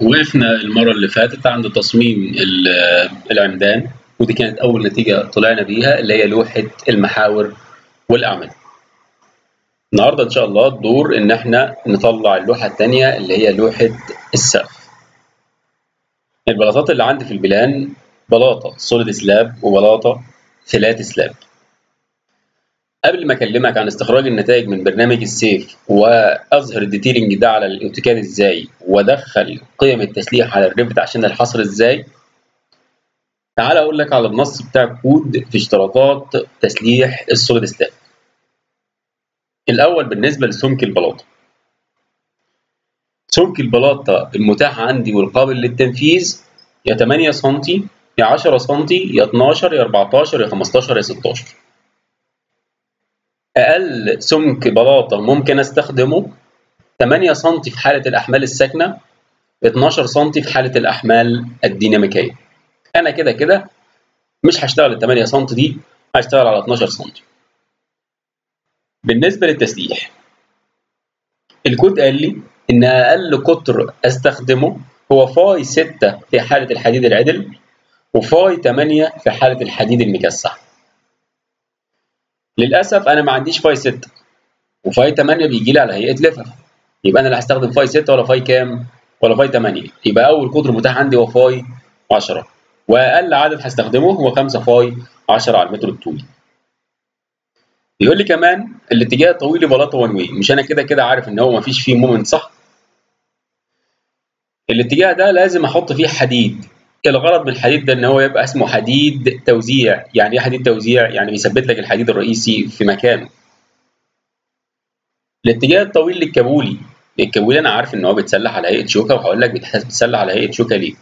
وقفنا المرة اللي فاتت عند تصميم ال- العمدان ودي كانت أول نتيجة طلعنا بيها اللي هي لوحة المحاور والأعمدة. النهاردة إن شاء الله الدور إن إحنا نطلع اللوحة التانية اللي هي لوحة السقف. البلاطات اللي عندي في ال plan بلاطة solid slab وبلاطة flat slab. قبل ما أكلمك عن استخراج النتائج من برنامج السيف وأظهر ال detailing ده على الاوتوكاد إزاي وأدخل قيم التسليح على الريفت عشان الحصر إزاي تعال أقول لك على النص بتاع الكود في اشتراطات تسليح السوليد سلاب الأول بالنسبة لسمك البلاطة. سمك البلاطة المتاح عندي والقابل للتنفيذ يا 8 سم يا 10 سم يا 12 يا 14 يا 15 يا 16 أقل سمك بلاطة ممكن أستخدمه؟ 8 سم في حالة الأحمال الساكنة 12 سم في حالة الأحمال الديناميكية. أنا كده كده مش هشتغل ال 8 سم دي هشتغل على 12 سم بالنسبة للتسليح الكود قال لي إن أقل قطر أستخدمه هو phi 6 في حالة الحديد العدل و phi 8 في حالة الحديد المكسح. للأسف أنا ما عنديش phi 6 و phi 8 بيجي لي على هيئة لفف يبقى أنا لا هستخدم phi 6 ولا phi كام ولا phi 8 يبقى أول قطر متاح عندي هو phi 10 وأقل عدد هستخدمه هو 5 phi 10 على المتر الطولي يقول لي كمان الاتجاه الطويل لبلاطة one way. مش أنا كده كده عارف إن هو ما فيش فيه moment صح؟ الاتجاه ده لازم أحط فيه حديد. الغرض من الحديد ده إن هو يبقى اسمه حديد توزيع. يعني إيه حديد توزيع؟ يعني بيثبت لك الحديد الرئيسي في مكانه. الاتجاه الطويل للكابولي. الكابولي أنا عارف إن هو بيتسلح على هيئة شوكة وهقول لك بيتسلح على هيئة شوكة ليه.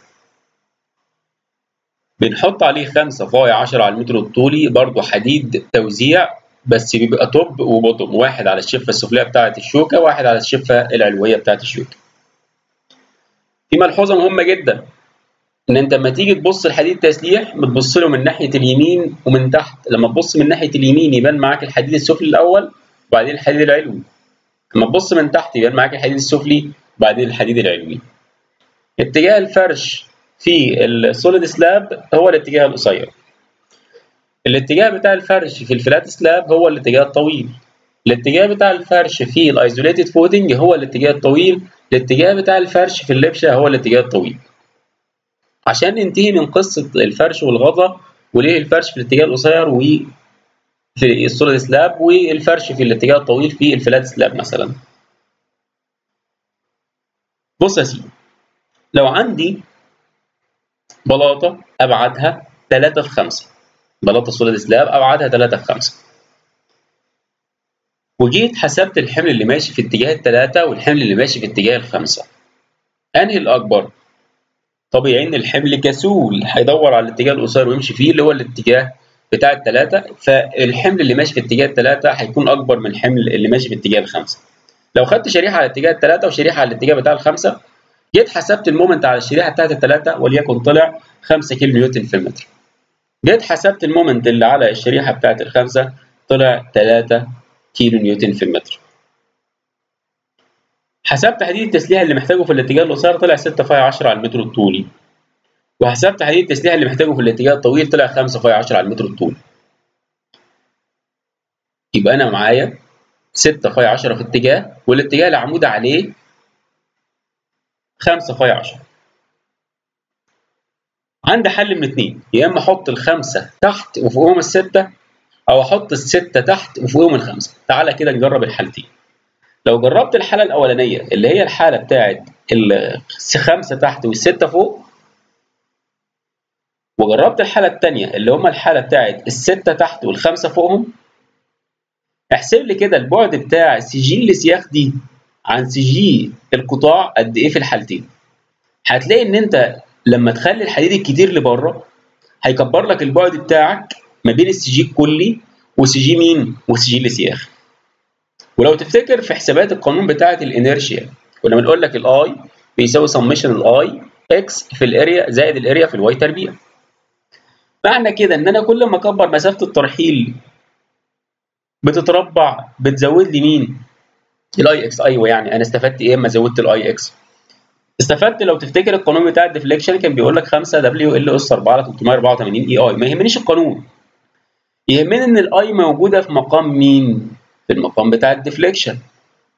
بنحط عليه 5 فاي 10 على المتر الطولي برضه حديد توزيع بس بيبقى توب وبوتوم. واحد على الشفة السفلية بتاعة الشوكة واحد على الشفة العلوية بتاعة الشوكة. في ملحوظة مهمة جدا. إن أنت لما تيجي تبص لحديد تسليح بتبص له من ناحية اليمين ومن تحت. لما تبص من ناحية اليمين يبان معاك الحديد السفلي الأول وبعدين الحديد العلوي. لما تبص من تحت يبان معاك الحديد السفلي وبعدين الحديد العلوي. اتجاه الفرش في ال solid slab هو الاتجاه القصير. الاتجاه بتاع الفرش في ال flat slab هو الاتجاه الطويل. الاتجاه بتاع الفرش في ال isolated footing هو الاتجاه الطويل. الاتجاه بتاع الفرش في اللبشة هو الاتجاه الطويل. عشان ننتهي من قصة الفرش والغطا وليه الفرش في الاتجاه القصير وفي ال solid slab والفرش في الاتجاه الطويل في ال flat slab مثلا. بص يا سيدي لو عندي بلاطة أبعادها 3 في 5 بلاطة solid slab أبعادها 3 في 5 وجيت حسبت الحمل اللي ماشي في اتجاه الثلاثة والحمل اللي ماشي في اتجاه الخمسة. أنهي الأكبر؟ طبيعي إن الحمل كسول هيدور على الاتجاه القصير ويمشي فيه اللي هو الاتجاه بتاع الثلاثه فالحمل اللي ماشي في اتجاه الثلاثه هيكون أكبر من الحمل اللي ماشي في اتجاه الخمسة. لو خدت شريحة على اتجاه الثلاثه وشريحة على الاتجاه بتاع الخمسة جيت حسبت ال moment على الشريحة بتاعت الثلاثه وليكن طلع 5 كيلو نيوتن في المتر. جيت حسبت ال moment اللي على الشريحة بتاعت الخمسة طلع 3 كيلو نيوتن في المتر. حسبت حديد التسليح اللي محتاجه في الاتجاه القصير طلع 6 phi 10 على المتر الطولي. وحسبت حديد التسليح اللي محتاجه في الاتجاه الطويل طلع 5 phi 10 على المتر الطولي. يبقى أنا معايا 6 phi 10 في اتجاه والاتجاه العمود عليه 5 phi 10 عندي حل من اتنين. يا إما أحط الخمسة تحت وفوقهم الستة أو أحط الستة تحت وفوقهم الخمسة. تعالى كده نجرب الحالتين. لو جربت الحالة الأولانية اللي هي الحالة بتاعت الخمسة تحت والستة فوق وجربت الحالة الثانية اللي هم الحالة بتاعت الستة تحت والخمسة فوقهم احسب لي كده البعد بتاع سجل السياخ دي عن سجي القطاع قد إيه في الحالتين. هتلاقي إن أنت لما تخلي الحديد الكتير لبره هيكبر لك البعد بتاعك ما بين السجي الكلي و CG مين؟ و CG الأسياخ ولو تفتكر في حسابات القانون بتاعه ال inertia كنا بنقول لك الاي بيساوي سمشن ال I x في الاريا زائد الاريا في الواي تربيع. معنى كده إن أنا كل ما أكبر مسافة الترحيل بتتربع بتزود لي مين؟ ال I x أيوه يعني أنا استفدت إيه اما زودت الاي إكس استفدت لو تفتكر القانون بتاع ال deflection كان بيقول لك 5 دبليو ال اس 4 على 384 E I ما يهمنيش القانون. يهمني إن ال I موجودة في مقام مين؟ في المقام بتاع ال deflection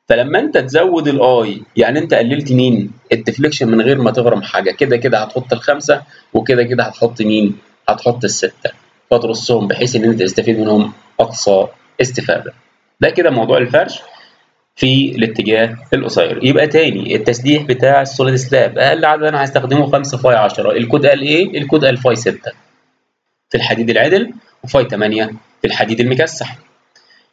فلما انت تزود ال I يعني انت قللت مين؟ ال deflection من غير ما تغرم حاجة. كده كده هتحط الخمسة وكده كده هتحط مين؟ هتحط الستة. فترصهم بحيث إن أنت تستفيد منهم أقصى استفادة. ده كده موضوع الفرش في الاتجاه القصير. يبقى تاني التسليح بتاع ال solid slab أقل عدد أنا هستخدمه 5 phi 10 الكود قال إيه؟ الكود قال phi 6 في الحديد العدل و phi 8 في الحديد المكسح.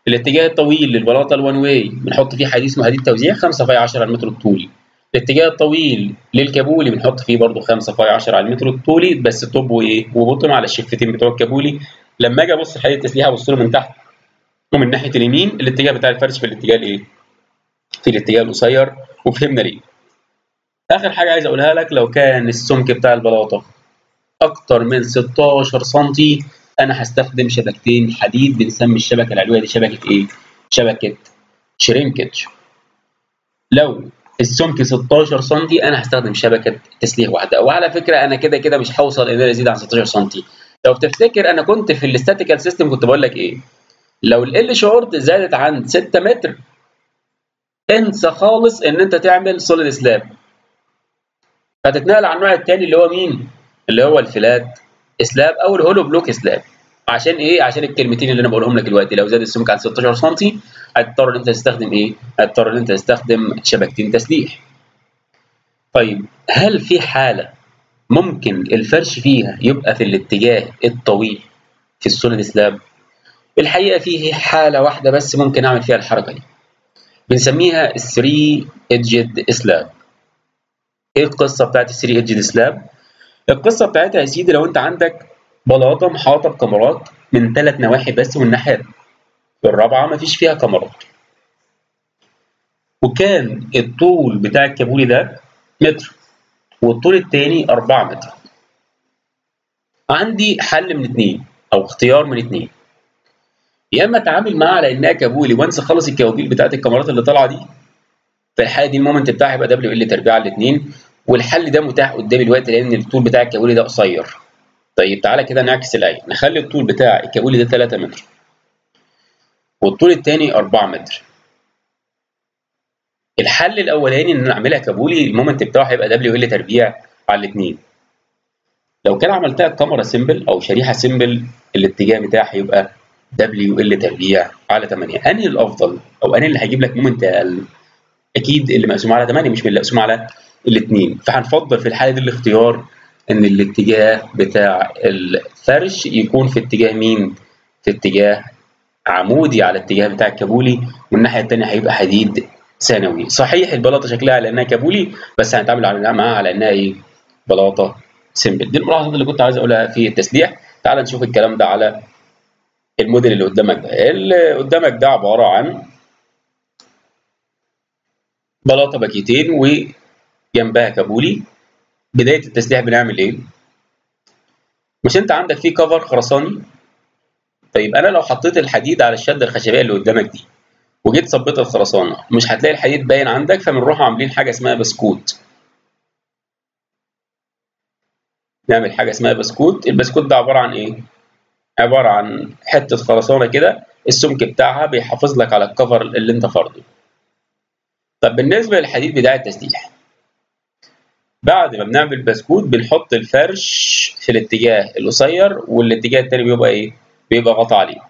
الاتجاه الطويل للبلاطة ال one way بنحط فيه حديد اسمه حديد توزيع 5 phi 10 على المتر الطولي. الاتجاه الطويل للكابولي بنحط فيه برضه 5 phi 10 على المتر الطولي بس top وايه و bottom على الشبكتين بتوع الكابولي. لما أجي أبص لحديد التسليح أبص له من تحت ومن ناحية اليمين الاتجاه بتاع الفرش في الاتجاه الإيه؟ في الاتجاه القصير وفهمنا ليه. آخر حاجة عايز أقولها لك لو كان السمك بتاع البلاطة أكتر من 16 سم أنا هستخدم شبكتين حديد بنسمي الشبكة العلوية دي شبكة إيه؟ شبكة shrinkage لو السمك 16 سم أنا هستخدم شبكة تسليح واحدة. وعلى فكرة أنا كده كده مش هوصل ان ازيد عن 16 سم لو تفتكر أنا كنت في ال statical system كنت بقول لك إيه؟ لو ال شورت زادت عن 6 متر انسى خالص إن أنت تعمل solid slab هتتنقل على النوع الثاني اللي هو مين؟ اللي هو ال flat. slab أو ال hollow block slab عشان إيه؟ عشان الكلمتين اللي أنا بقولهم لك دلوقتي. لو زاد السمك عن 16 سم هتضطر إن أنت تستخدم إيه؟ هتضطر إن أنت تستخدم شبكتين تسليح. طيب هل في حالة ممكن الفرش فيها يبقى في الاتجاه الطويل في ال solid slab الحقيقة فيه حالة واحدة بس ممكن أعمل فيها الحركة دي. بنسميها ال three edged slab إيه القصة بتاعت ال three edged slab القصة بتاعتها يا سيدي لو أنت عندك بلاطة محاطة بكمرات من ثلاث نواحي بس والناحيه الرابعة مفيش فيها كمرات. وكان الطول بتاع الكابولي ده متر والطول الثاني 4 متر. عندي حل من اثنين أو اختيار من اثنين يا إما أتعامل معاها على إنها كابولي وأنسى خالص الكوابيل بتاعت الكمرات اللي طالعة دي. في الحالة دي ال moment بتاعي هيبقى دبليو ال تربيع على والحل ده متاح قدامي دلوقتي لأن الطول بتاع الكابولي ده قصير. طيب تعالى كده نعكس الآية. نخلي الطول بتاع الكابولي ده 3 متر. والطول الثاني 4 متر. الحل الأولاني إن أنا أعملها كابولي ال moment بتاعه هيبقى دبليو ال تربيع على الاثنين لو كان عملتها كمرة simple أو شريحة simple الاتجاه بتاعها هيبقى دبليو ال تربيع على 8 أنهي الأفضل؟ أو انهي اللي هيجيب لك moment أقل؟ أكيد اللي مقسوم على 8 مش اللي مقسوم على الاثنين. فهنفضل في الحالة دي الاختيار إن الاتجاه بتاع الفرش يكون في اتجاه مين؟ في اتجاه عمودي على الاتجاه بتاع الكابولي والناحية الثانية هيبقى حديد ثانوي. صحيح البلاطة شكلها على إنها كابولي بس هنتعامل معاها على إنها إيه؟ بلاطة simple. دي الملاحظات اللي كنت عايز أقولها في التسليح. تعال نشوف الكلام ده على الموديل اللي قدامك ده. اللي قدامك ده عبارة عن بلاطة باكيتين وجنبها كابولي. بداية التسليح بنعمل إيه؟ مش أنت عندك فيه cover خرساني؟ طيب أنا لو حطيت الحديد على الشده الخشبية اللي قدامك دي وجيت صبيت الخرسانة مش هتلاقي الحديد باين عندك فبنروح عاملين حاجة اسمها بسكوت. نعمل حاجة اسمها بسكوت. البسكوت ده عبارة عن إيه؟ عبارة عن حتة خرسانة كده السمك بتاعها بيحافظ لك على الكفر اللي أنت فرضه طب بالنسبة للحديد بتاع التسليح بعد ما بنعمل بسكوت بنحط الفرش في الاتجاه القصير والاتجاه التاني بيبقى إيه؟ بيبقى غطا عليه.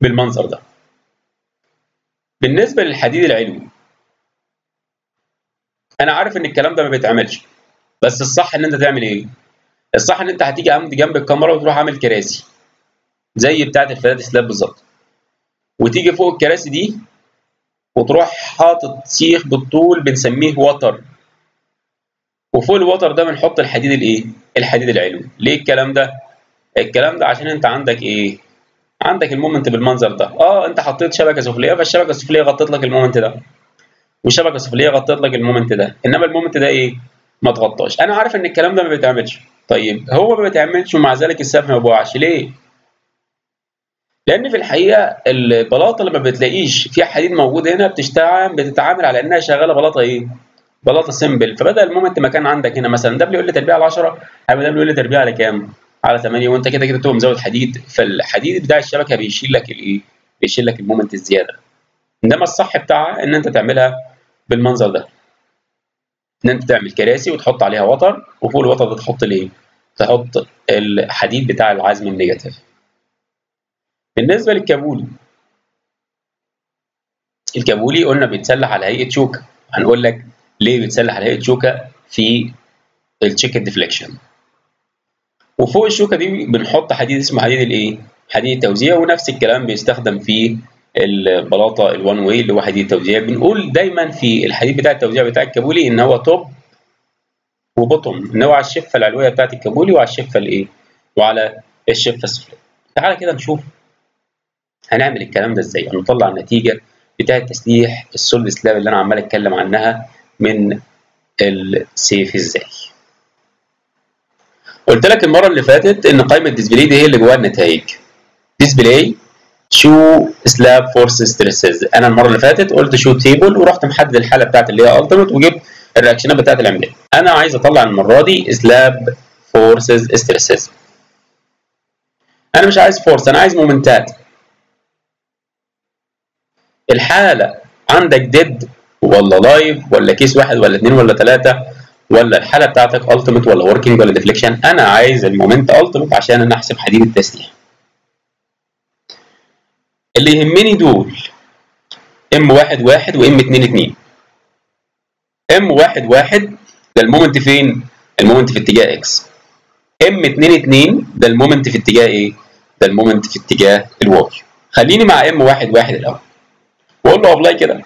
بالمنظر ده. بالنسبة للحديد العلوي أنا عارف إن الكلام ده ما بيتعملش بس الصح إن أنت تعمل إيه؟ الصح إن أنت هتيجي عند جنب الكاميرا وتروح عامل كراسي زي بتاعة الفلات سلاب بالظبط وتيجي فوق الكراسي دي وتروح حاطط سيخ بالطول بنسميه وتر وفوق الوتر ده بنحط الحديد الايه؟ الحديد العلوي. ليه الكلام ده؟ الكلام ده عشان انت عندك إيه؟ عندك ال moment بالمنظر ده. آه انت حطيت شبكة سفلية فالشبكة السفلية غطت لك ال moment ده. والشبكه السفليه غطت لك ال moment ده. إنما ال moment ده إيه؟ ما تغطاش. أنا عارف إن الكلام ده ما بيتعملش. طيب هو ما بيتعملش ومع ذلك السقف ما بيوقعش ليه؟ لأن في الحقيقة البلاطة لما بتلاقيش فيها حديد موجود هنا بتشتغل بتتعامل على إنها شغالة بلاطة إيه؟ بلاطة simple فبدل ال moment ما كان عندك هنا مثلا WL تربيع على 10 هيبقى WL تربيع على كام؟ على 8 وأنت كده كده تبقى مزود حديد فالحديد بتاع الشبكة بيشيل لك الايه؟ بيشيل لك ال moment الزيادة إنما الصح بتاعها إن أنت تعملها بالمنظر ده إن أنت تعمل كراسي وتحط عليها وتر وفوق الوتر ده تحط الايه؟ تحط الحديد بتاع العزم ال negative بالنسبة للكابولي الكابولي قلنا بيتسلح على هيئة شوكة. هنقول لك ليه بيتسلح على هيئة شوكة؟ في ال check on deflection وفوق الشوكة دي بنحط حديد اسمه حديد الايه؟ حديد التوزيع ونفس الكلام بيستخدم في البلاطة ال one way اللي هو حديد التوزيع. بنقول دايما في الحديد بتاع التوزيع بتاع الكابولي إن هو top و bottom إن هو على الشفة العلوية بتاعت الكابولي وعلى الشفة الايه؟ وعلى الشفة السفلية. تعالى كده نشوف هنعمل الكلام ده إزاي؟ هنطلع النتيجه بتاعة تسليح ال solid slab اللي أنا عمال أتكلم عنها من ال SAFE إزاي. قلت لك المرة اللي فاتت إن قائمة display دي هي اللي جواها النتائج. display show slab forces stresses أنا المرة اللي فاتت قلت show table ورحت محدد الحالة بتاعت اللي هي ultimate وجبت ال reactionات بتاعت العملية. أنا عايز أطلع المرة دي slab forces stresses أنا مش عايز force أنا عايز momentات الحالة. عندك dead ولا live ولا case واحد ولا اثنين ولا ثلاثة ولا الحالة بتاعتك ultimate ولا working ولا deflection أنا عايز ال moment ultimate عشان أنا أحسب حديد التسليح. اللي يهمني دول M واحد واحد و M اتنين اتنين. M واحد واحد ده ال moment فين؟ ال moment في اتجاه X M اتنين اتنين ده ال moment في اتجاه إيه؟ ده ال moment في اتجاه ال Y خليني مع M واحد واحد الأول. واقول له apply كده.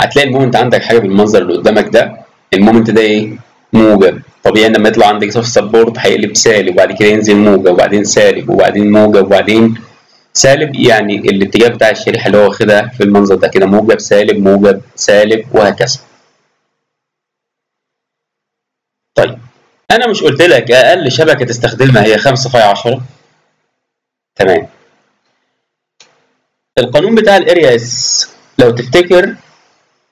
هتلاقي ال moment عندك حاجة بالمنظر اللي قدامك ده ال moment ده إيه؟ موجب. طبيعي لما يطلع عندك صف support هيقلب سالب وبعد كده ينزل موجب وبعدين سالب وبعدين موجب وبعدين سالب. يعني الاتجاه بتاع الشريحة اللي هو واخدها في المنظر ده كده موجب سالب موجب سالب وهكذا. طيب. أنا مش قلت لك أقل شبكة تستخدمها هي 5 فاي 10 تمام. القانون بتاع ال area S لو تفتكر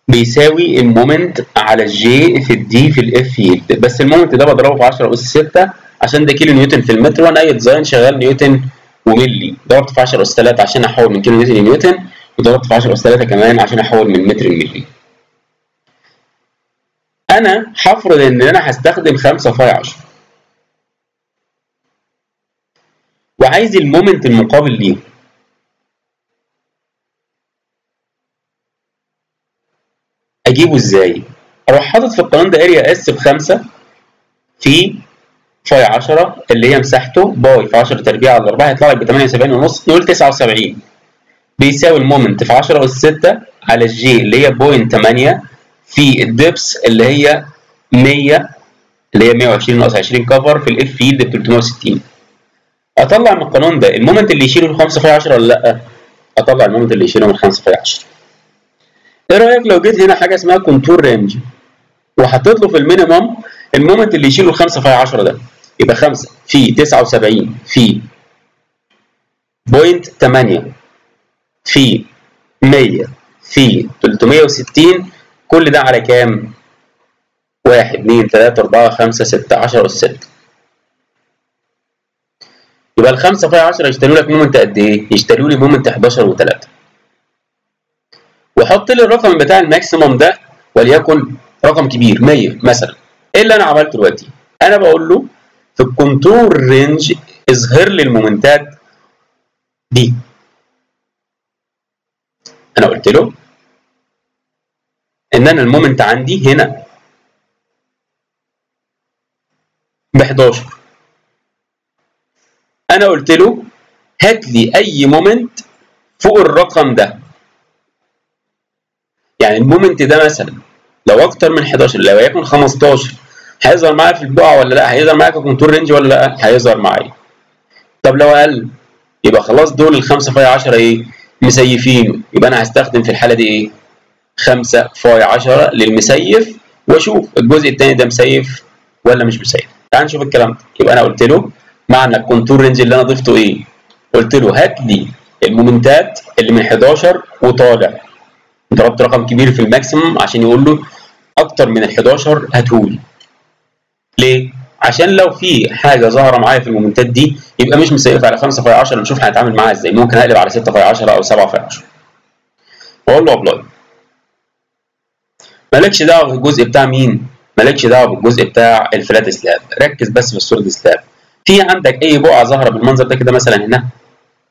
بيساوي ال moment على الجي في الدي في الاف فيلد بس المومنت ده بضربه في 10 أس 6 عشان ده كيلو نيوتن في المتر وأنا ب design شغال نيوتن وملي ضربت في 10 أس 3 عشان احول من كيلو نيوتن لنيوتن وضربت في 10 أس 3 كمان عشان احول من متر لملي أنا هفرض ان أنا هستخدم 5 فاي 10 وعايز ال moment المقابل ليه. أجيبه إزاي؟ أروح حاطط في القانون ده area S بخمسة في فاي 10 اللي هي مساحته باي في 10 تربيع على 4 هيطلع لك ب 78 ونص نقول 79 بيساوي ال moment في 10 أس 6 على ال J اللي هي point 8 في ال depth اللي هي 100 اللي هي 120 ناقص 20 cover في ال F yield ب 360 أطلع من القانون ده ال moment اللي يشيله من 5 فاي 10 ولا لأ؟ أطلع ال moment اللي يشيله من 5 فاي 10 إيه رأيك لو جيت هنا حاجة اسمها contour range وحطيت له في ال minimum ال moment اللي يشيله 5 فاي 10 ده يبقى 5 في 79 في point 8 في 100 في 360 كل ده على كام؟ 1 2 3 4 5 6 10 أس 6 يبقى ال 5 فاي 10 يشيلوا لك moment قد إيه؟ يشيلوا لي moment 11 و3 وحط لي الرقم بتاع ال maximum ده وليكن رقم كبير 100 مثلا إيه اللي أنا عملته دلوقتي؟ أنا بقول له في ال contour range اظهر لي ال momentات دي أنا قلت له إن أنا ال moment عندي هنا ب 11 أنا قلت له هات لي أي moment فوق الرقم ده. يعني ال moment ده مثلا لو أكتر من 11 لو يكن 15 هيظهر معايا في البقعة ولا لأ؟ هيظهر معايا ك contour range ولا لأ؟ هيظهر معايا. طب لو أقل يبقى خلاص دول الخمسة فاي 10 إيه؟ م safeين. يبقى أنا هستخدم في الحالة دي إيه؟ 5 فاي 10 لل مش safe وأشوف الجزء الثاني ده safe ولا مش safe. تعال نشوف الكلام ده. يبقى أنا قلت له معنى ال contour range اللي أنا ضفته إيه؟ قلت له هات لي ال moment ات اللي من 11 وطالع. ضربت رقم كبير في ال maximum عشان يقول له أكتر من ال 11 هاتهولي. ليه؟ عشان لو في حاجة ظاهرة معايا في ال moment ات دي يبقى مش م safe على 5 في 10 نشوف هنتعامل معاها إزاي. ممكن أقلب على 6 في 10 أو 7 في 10 واقول له apply مالكش دعوة بالجزء بتاع مين؟ مالكش دعوة بالجزء بتاع ال flat slab. ركز بس في ال solid slab. في عندك أي بقعة ظاهرة بالمنظر ده كده مثلا هنا؟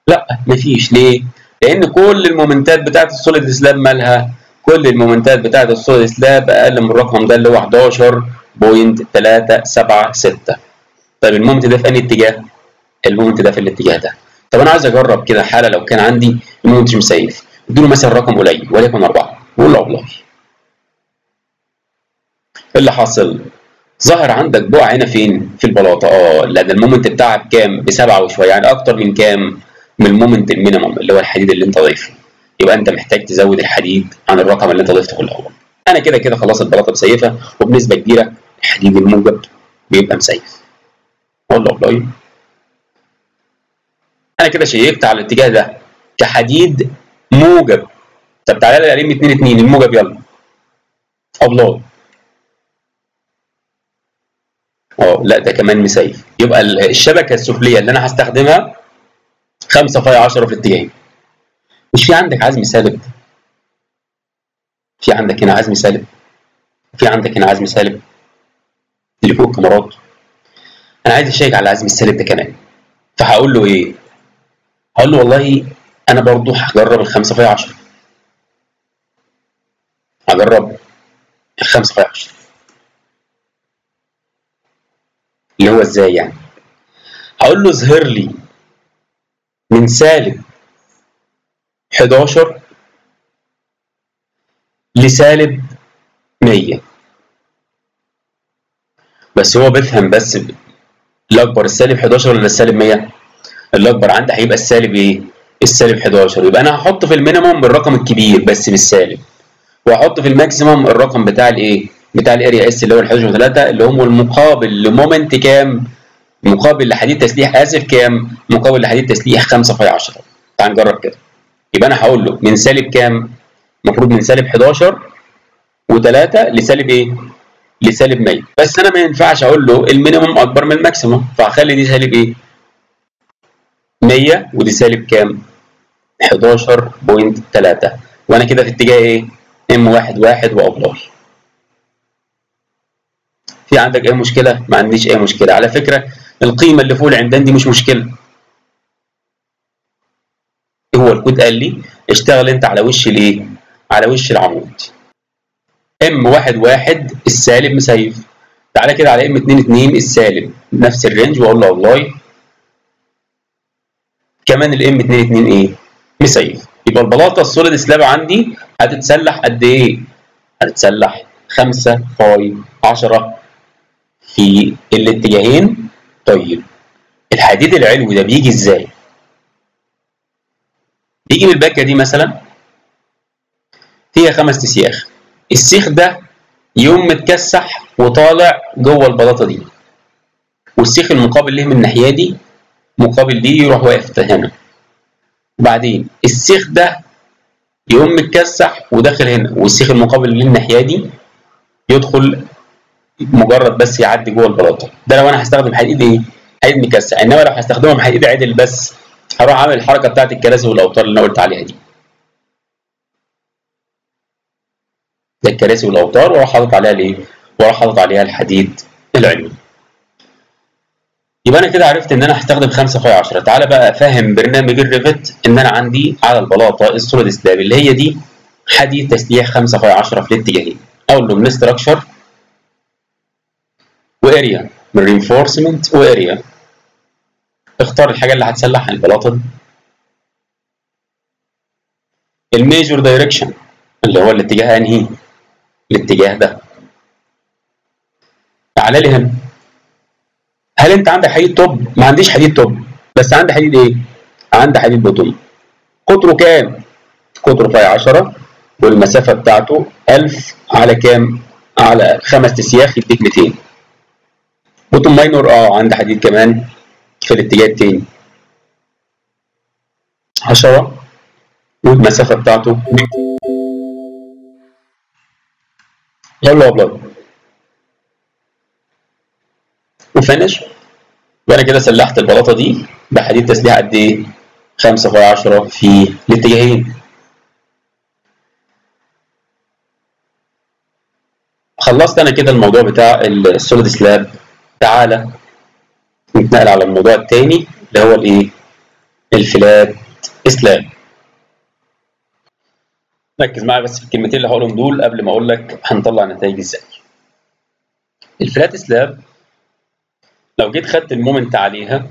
لا مفيش. ليه؟ لأن كل ال moment ات بتاعت ال solid slab مالها. كل ال moment ات بتاعت ال solid slab أقل من الرقم ده اللي هو 11.376 طيب ال moment ده في أنهي اتجاه؟ ال moment ده في الاتجاه ده. طب أنا عايز أجرب كده حالة لو كان عندي ال moment مش م safe اديله مثلا رقم قليل وليكن 4 وقول له والله اللي حاصل؟ ظهر عندك بقع هنا فين؟ في البلاطة. آه لأن ال moment بتاعها بكام بسبعة وشوية يعني أكتر من كام؟ من ال moment ال minimum اللي هو الحديد اللي أنت ضايفه. يبقى أنت محتاج تزود الحديد عن الرقم اللي أنت ضفته في الأول. أنا كده كده خلاص البلاطة م safe ة وبنسبة كبيرة الحديد الموجب بيبقى م safe. والله apply أنا كده check ت على الاتجاه ده. كحديد موجب. طب تعالى لي علم 2 2 الموجب يلا. ابلاي آه لا ده كمان مسيف يبقى الشبكة السفلية اللي أنا هستخدمها 5 في 10 في الاتجاهين مش في عندك عزم سالب في عندك هنا عزم سالب في عندك هنا عزم سالب اللي فوق الكاميرات أنا عايز أشيك على العزم السالب ده كمان. فهقول له إيه؟ هقول له والله أنا برضو هجرب الخمسة في 10 هجرب الخمسة في 10 اللي هو إزاي يعني؟ هقول له اظهر لي من سالب 11 لسالب 100 بس هو بيفهم بس الاكبر السالب 11 ولا السالب 100 الاكبر عندي هيبقى السالب إيه؟ السالب 11 يبقى أنا هحط في ال minimum الرقم الكبير بس بالسالب وهحط في ال maximum الرقم بتاع الإيه؟ بتاع ال area S اللي هو ال 11 و3 اللي هم المقابل ل moment كام؟ مقابل لحديد تسليح آسف كام؟ مقابل لحديد تسليح 5 في 10 تعال نجرب كده. يبقى أنا هقول له من سالب كام؟ المفروض من سالب 11 و3 لسالب إيه؟ لسالب 100 بس أنا ما ينفعش أقول له ال minimum أكبر من ال maximum فهخلي دي سالب إيه؟ 100 ودي سالب كام؟ 11.3 وأنا كده في اتجاه إيه؟ M واحد واحد و apply في عندك أي مشكلة؟ ما عنديش أي مشكلة. على فكرة القيمة اللي فوق العمدان دي مش مشكلة. هو الكود قال لي اشتغل أنت على وش الإيه؟ على وش العمود. M واحد واحد السالب م safe. تعالى كده على M 2 2 السالب. نفس ال range واقول له والله. كمان ال M 2 2 إيه؟ م safe. يبقى البلاطة ال solid slab عندي هتتسلح قد إيه؟ هتتسلح 5 ϕ 10 في الاتجاهين؟ طيب. الحديد العلوي ده بيجي إزاي؟ بيجي من الباكه دي مثلا؟ فيها خمس تسياخ. السيخ ده يوم متكسح وطالع جوه البلاطة دي. والسيخ المقابل ليه من الناحية دي؟ مقابل دي يروح واقف هنا. وبعدين السيخ ده يقوم متكسح وداخل هنا. والسيخ المقابل للناحية دي يدخل مجرد بس يعدي جوه البلاطة. ده لو أنا هستخدم حديد إيه؟ حديد مكسح إنما لو هستخدمهم حديد عدل بس هروح اعمل الحركة بتاعت الكراسي والأوتار اللي أنا قلت عليها دي. ده الكراسي والأوتار وأروح حاطط عليها الإيه؟ وأروح حاطط عليها الحديد العلوي. يبقى أنا كده عرفت إن أنا هستخدم 5 في 10 تعالى بقى أفهم برنامج ال Revit إن أنا عندي على البلاطة ال solid slab اللي هي دي حديد تسليح 5 في 10 في الاتجاهين. أقول له من structure و area من reinforcement و area اختار الحاجة اللي هتسلح البلاطة دي. ال major direction اللي هو الاتجاه أنهي؟ الاتجاه ده. تعالى لي هنا. هل أنت عندك حديد top؟ ما عنديش حديد top. بس عندي حديد إيه؟ عندي حديد bottom قطره كام؟ قطره phi 10 والمسافة بتاعته 1000 على كام؟ على خمس تسياخ يديك 200 بوتوم ماينور آه عندي حديد كمان في الاتجاه التاني. 10 والمسافة بتاعته. يلا أبيض. وفينش. وأنا كده سلحت البلاطة دي بحديد تسليح قد إيه؟ 5 في 10 في الاتجاهين. خلصت أنا كده الموضوع بتاع ال solid slab تعالى نتنقل على الموضوع التاني اللي هو الإيه؟ ال flat slab ركز معايا بس في الكلمتين اللي هقولهم دول قبل ما أقول لك هنطلع نتائج إزاي. ال flat slab لو جيت خدت ال moment عليها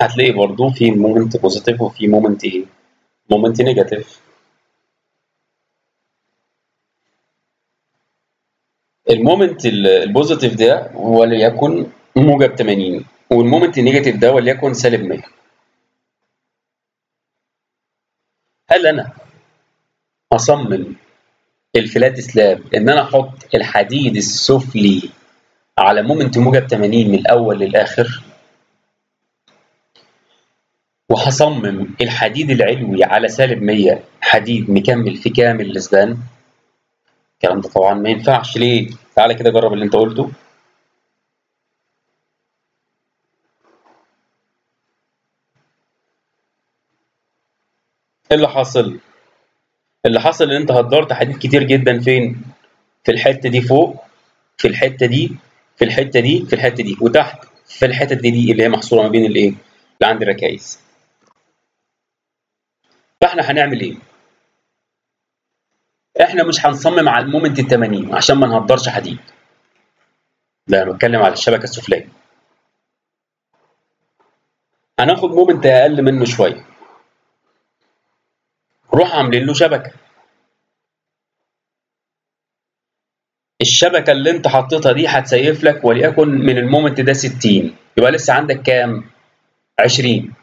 هتلاقي برضو في moment positive وفي moment إيه؟ moment negative ال moment ال positive ده وليكن موجب 80 وال moment ال negative ده وليكن سالب 100 هل أنا أصمم ال flat slab إن أنا أحط الحديد السفلي على moment موجب 80 من الأول للآخر وهصمم الحديد العلوي على سالب 100 حديد مكمل في كامل ال span الكلام ده طبعا ما ينفعش. ليه؟ تعالى كده جرب اللي أنت قلته. إيه اللي حاصل؟ اللي حصل إن أنت هدرت حديد كتير جدا فين؟ في الحتة دي فوق في الحتة دي في الحتة دي في الحتة دي وتحت في الحتة دي, دي اللي هي محصورة ما بين الإيه؟ اللي عند الركائز. فإحنا هنعمل إيه؟ إحنا مش هنصمم على ال moment ال 80 عشان ما نهدرش حديد. ده أنا بتكلم على الشبكة السفلية. هناخد moment أقل منه شوية. نروح عاملين له شبكة. الشبكة اللي انت حطيتها دي هت safe لك وليكن من ال moment ده 60 يبقى لسه عندك كام؟ 20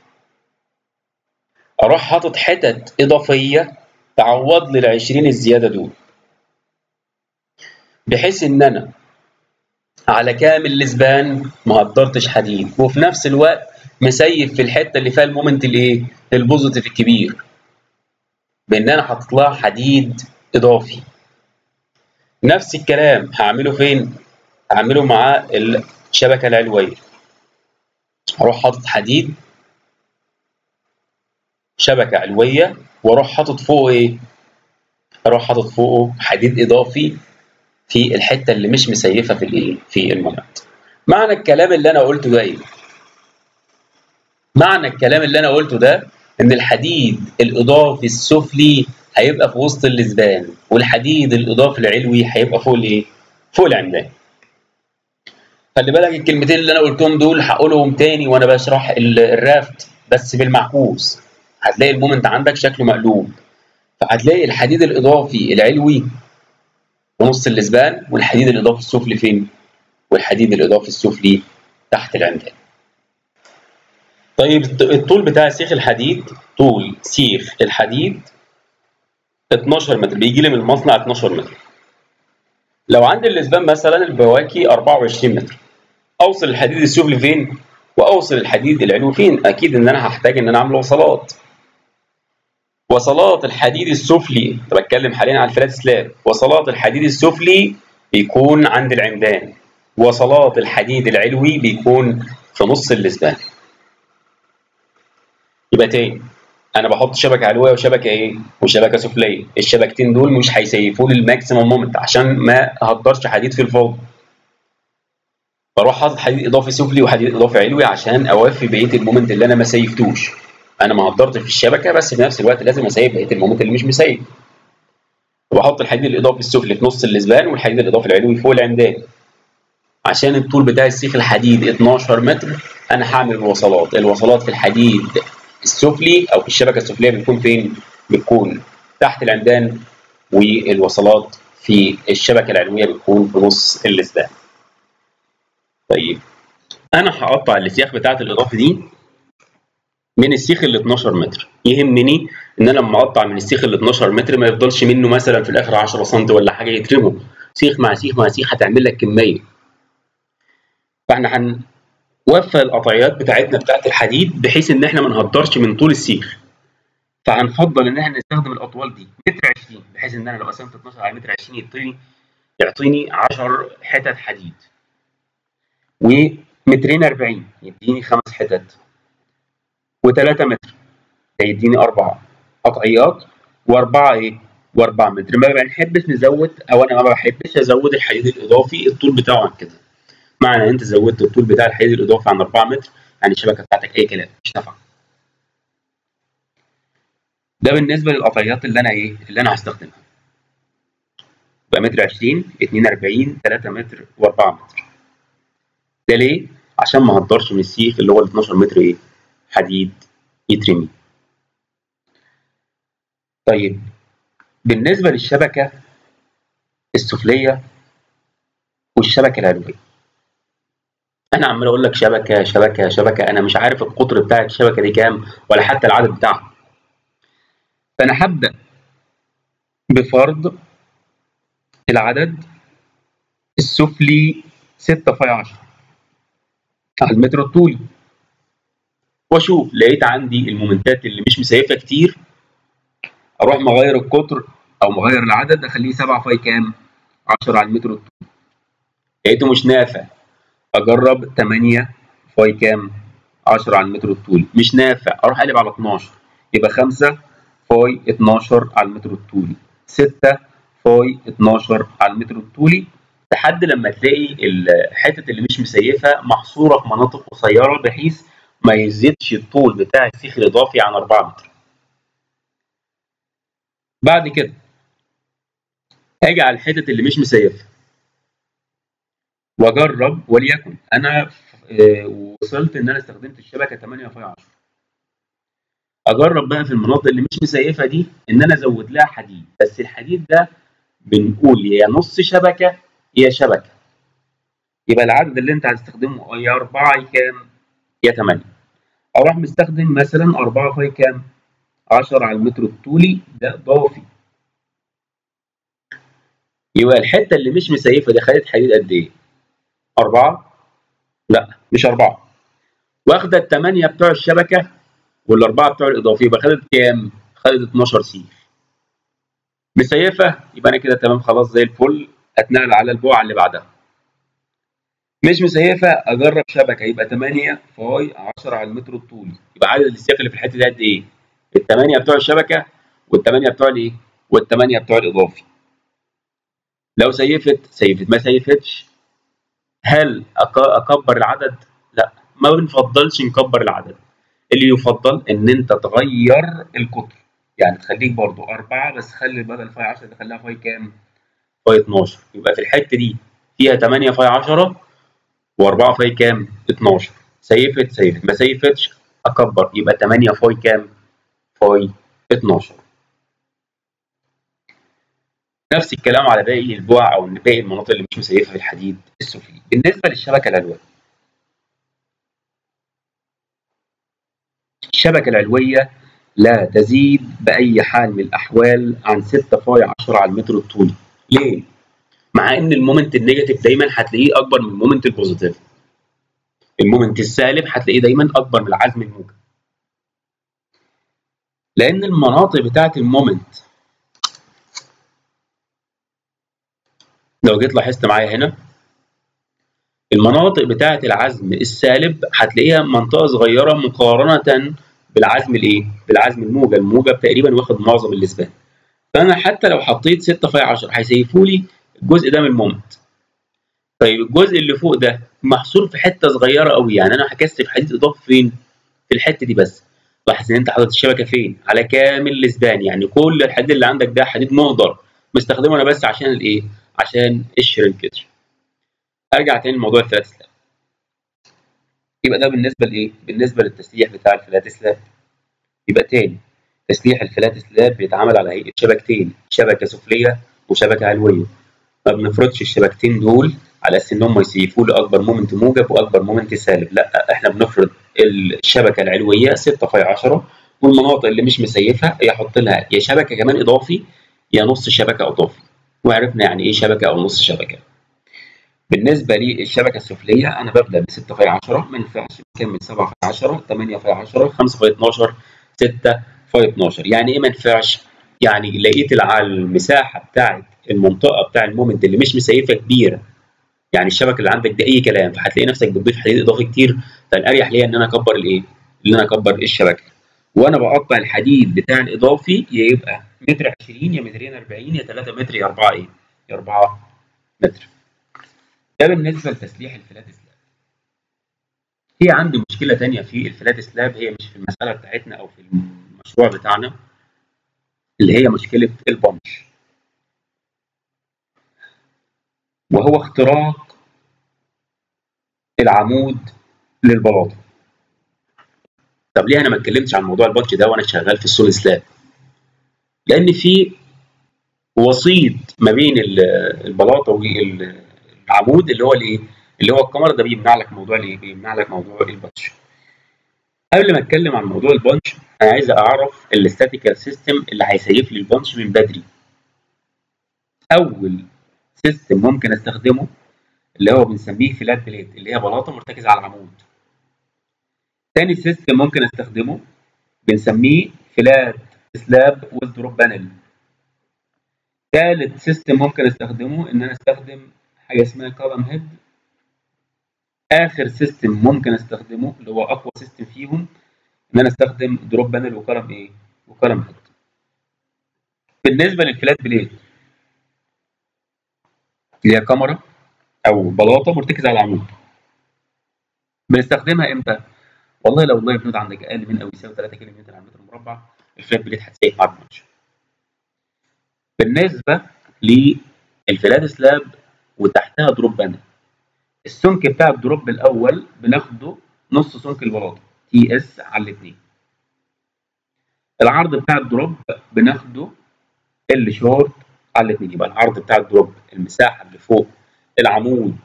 أروح حاطط حتت اضافية تعوض لي ال 20 الزيادة دول. بحيث ان أنا على كامل ال span ما هدرتش حديد. وفي نفس الوقت م safe في الحتة اللي فيها ال moment الايه؟ ال positive الكبير. بأن أنا حاطط لها حديد إضافي. نفس الكلام هعمله فين؟ هعمله مع الشبكه العلويه هروح حاطط حديد شبكة علويه وأروح حاطط فوقه إيه؟ أروح حاطط فوقه حديد إضافي في الحتة اللي مش مسيفة في الايه في المومنت معنى الكلام اللي أنا قلته ده إيه؟ معنى الكلام اللي أنا قلته ده إن الحديد الإضافي السفلي هيبقى في وسط الاسبان والحديد الإضافي العلوي هيبقى فوق الإيه؟ فوق العمدان. خلي بالك الكلمتين اللي أنا قلتهم دول هقولهم تاني وأنا بشرح الرافت بس بالمعكوس. هتلاقي المومنت عندك شكله مقلوب. فهتلاقي الحديد الإضافي العلوي في نص الاسبان والحديد الإضافي السفلي فين؟ والحديد الإضافي السفلي تحت العمدان. طيب الطول بتاع سيخ الحديد طول سيخ الحديد 12 متر بيجي لي من المصنع 12 متر. لو عندي الإسبان مثلا البواكي 24 متر أوصل الحديد السفلي فين وأوصل الحديد العلوي فين؟ أكيد إن أنا هحتاج إن أنا أعمل وصلات. وصلات الحديد السفلي بتكلم حاليا على الفلات سلاب. وصلات الحديد السفلي بيكون عند العمدان. وصلات الحديد العلوي بيكون في نص الإسبان. يبقى تاني. أنا بحط شبكة علوية وشبكة إيه؟ وشبكة سفليه الشبكتين دول مش هيسيفوا لي ال maximum moment عشان ما أهدرش حديد في الفاضي. بروح حاطط حديد إضافي سفلي وحديد إضافي علوي عشان اوفي بقية ال moment اللي أنا ما سيفتوش. أنا ما هدرتش في الشبكة بس في نفس الوقت لازم أسيف بقية ال moment اللي مش مسيف. وبحط الحديد الإضافي السفلي في نص ال span والحديد الإضافي العلوي فوق العمدان. عشان الطول بتاع السيخ الحديد 12 متر أنا هعمل الوصلات. الوصلات في الحديد السفلي أو في الشبكة السفلية بتكون فين؟ بتكون تحت العمدان والوصلات في الشبكة العلويه بتكون في نص الاسبان طيب. أنا هقطع السياخ بتاعت الإضافة دي من السيخ ال 12 متر. يهمني إن أنا لما أقطع من السيخ ال 12 متر ما يفضلش منه مثلا في الآخر 10 سم ولا حاجة يترموا. سيخ مع سيخ مع سيخ هتعمل لك كمية. فإحنا وفى القطعيات بتاعتنا بتاعت الحديد بحيث إن إحنا ما نهدرش من طول السيخ. فهنفضل إن إحنا نستخدم الأطوال دي متر 20 بحيث إن أنا لو قسمت 12 على متر 20 يعطيني يعطيني 10 حتت حديد. ومترين 40 يديني خمس حتت. و3 متر هيديني أربع قطعيات وأربعة إيه؟ وأربعة متر. ما بنحبش نزود أو أنا ما بحبش أزود الحديد الإضافي الطول بتاعه عن كده. معنى إن أنت زودت الطول بتاع الحديد الإضافي عن 4 متر يعني الشبكة بتاعتك أي كلام مش نافعة ده بالنسبة للقطعيات اللي أنا إيه اللي أنا هستخدمها يبقى متر 20 2 40 3 متر و4 متر ده ليه؟ عشان ما اهدرش من السيخ اللي هو ال 12 متر إيه؟ حديد يترمي. طيب بالنسبة للشبكة السفلية والشبكة العلوية. أنا عمال أقول لك شبكة شبكة شبكة أنا مش عارف القطر بتاع الشبكة دي كام ولا حتى العدد بتاعها. فأنا هبدأ بفرض العدد السفلي 6 في 10 على المتر الطولي. وأشوف لقيت عندي المومنتات اللي مش مسيفة كتير أروح مغير القطر أو مغير العدد أخليه 7 في كام؟ 10 على المتر الطولي. لقيته مش نافع. أجرب 8 في كام؟ 10 على المتر الطولي مش نافع. أروح أقلب على 12 يبقى 5 في 12 على المتر الطولي 6 في 12 على المتر الطولي. لحد لما تلاقي الحتت اللي مش مسيفة محصورة في مناطق قصيرة بحيث ما يزيدش الطول بتاع السيخ الإضافي عن 4 متر. بعد كده أجي على الحتت اللي مش مسيفة. واجرب وليكن. أنا وصلت إن أنا استخدمت الشبكة 8 في 10 أجرب بقى في المناطق اللي مش مسيفة دي إن أنا أزود لها حديد. بس الحديد ده بنقول يا نص شبكة يا شبكة. يبقى العدد اللي أنت هتستخدمه يا 4 يا كام؟ يا 8 أروح مستخدم مثلا 4 في كام؟ 10 على المتر الطولي. ده ضافي يبقى الحتة اللي مش مسيفة دي خدت حديد قد إيه؟ 4 لا مش 4 واخدة الثمانيه بتوع الشبكة والأربعة بتوع الاضافي يبقى خدت كام؟ خدت 12 سيخ مسيفة؟ يبقى أنا كده تمام خلاص زي الفل. اتنقل على البقعه اللي بعدها. مش مسيفة أجرب شبكة يبقى 8 في 10 على المتر الطولي. يبقى عدد السياخ اللي في الحتة دي قد إيه؟ الثمانيه بتوع الشبكة والثمانيه بتوع الإيه؟ والثمانيه بتوع الإضافي. لو سيفت سيفت. ما سيفتش هل أكبر العدد؟ لا ما بنفضلش نكبر العدد. اللي يفضل إن أنت تغير القطر يعني تخليك برضو 4 بس خلي بدل في 10 تخليها في كام؟ في 12 يبقى في الحتة دي فيها 8 في 10 و4 في كام؟ 12 سيفت سيفت ما سيفتش أكبر يبقى 8 في كام؟ في 12 نفس الكلام على باقي البقع أو باقي المناطق اللي مش مسيفة في الحديد السفلي. بالنسبة للشبكة العلوية. الشبكة العلوية لا تزيد بأي حال من الأحوال عن 6 في 10 على المتر الطولي. ليه؟ مع إن ال moment ال negative دايما هتلاقيه أكبر من ال moment ال positive. ال moment السالب هتلاقيه دايما أكبر من العزم الموجب. لأن المناطق بتاعة ال moment لو جيت لاحظت معايا هنا المناطق بتاعة العزم السالب هتلاقيها منطقة صغيرة مقارنة بالعزم الإيه؟ بالعزم الموجب. الموجب تقريبا واخد معظم الاسبان فأنا حتى لو حطيت 6 في 10 هيسيفوا لي الجزء ده من المومنت طيب الجزء اللي فوق ده محصور في حتة صغيرة قوي يعني أنا هكثف حديد إضافي فين؟ في الحتة دي بس. لاحظ إن أنت حاطط الشبكة فين؟ على كامل الاسبان يعني كل الحديد اللي عندك ده حديد مهدر مستخدمه أنا بس عشان الإيه؟ عشان ال shrinkage أرجع تاني لموضوع ال flat slab يبقى ده بالنسبة لإيه؟ بالنسبة للتسليح بتاع ال flat slab يبقى تاني تسليح ال flat slab بيتعمل على هيئه شبكتين شبكة سفلية وشبكة علويه ما بنفرضش الشبكتين دول على أساس إن هم يسيفوا لي اكبر moment موجب وأكبر moment سالب. لا إحنا بنفرض الشبكة العلوية 6 في 10 والمناطق اللي مش مسيفها يحط لها يا شبكة كمان إضافي يا نص شبكة أضافي. وعرفنا يعني إيه شبكة أو نص شبكة بالنسبة للشبكه السفلية أنا ببدأ ب 6 في 10 ما ينفعش نكمل 7 في 10 8 في 10 5 في 12 6 في 12 يعني إيه ما ينفعش؟ يعني لقيت المساحة بتاعت المنطقة بتاع المومنت اللي مش مسيفة كبيرة يعني الشبكة اللي عندك ده أي كلام فهتلاقي نفسك بتضيف حديد إضافي كتير فالأريح ليا إن أنا أكبر الإيه؟ إن أنا أكبر الشبكة وأنا بقطع الحديد بتاع الإضافي يا يبقى متر 20 يا مترين 40 يا 3 متر يا 4 إيه؟ يا 4 متر. ده بالنسبة لتسليح الفلات سلاب. هي عندي مشكلة ثانية في الفلات سلاب هي مش في المسألة بتاعتنا أو في المشروع بتاعنا اللي هي مشكلة البنش. وهو اختراق العمود للبلاطة. طب ليه أنا ما اتكلمتش عن موضوع ال punch ده وأنا شغال في ال solid slab؟ لأن في وسيط ما بين البلاطة والعمود اللي هو الايه؟ اللي هو الكمرة ده بيمنع لك موضوع الايه؟ بيمنع لك موضوع ال punch. قبل ما اتكلم عن موضوع ال punch أنا عايز اعرف ال statical system اللي هيسيف لي ال punch من بدري. اول system ممكن استخدمه اللي هو بنسميه flat plate اللي هي بلاطة مرتكزة على العمود. تاني system ممكن أستخدمه بنسميه flat slab with drop panel ثالث system ممكن أستخدمه إن أنا أستخدم حاجة اسمها column head آخر system ممكن أستخدمه اللي هو أقوى system فيهم إن أنا أستخدم drop panel و column إيه؟ و column head بالنسبة لل flat plate اللي هي كمرة أو بلاطة مرتكزة على العمود. بنستخدمها إمتى؟ والله لو ال live load عندك أقل من أو يساوي 3 كيلو نيوتن على المتر المربع ال flat plate هتسيف معاك punch بالنسبة لل flat slab وتحتها drop panel السمك بتاع ال drop الأول بناخده نص سمك البلاطه ts على الاثنين العرض بتاع ال drop بناخده L short على الاثنين يبقى العرض بتاع ال drop المساحة اللي فوق العمود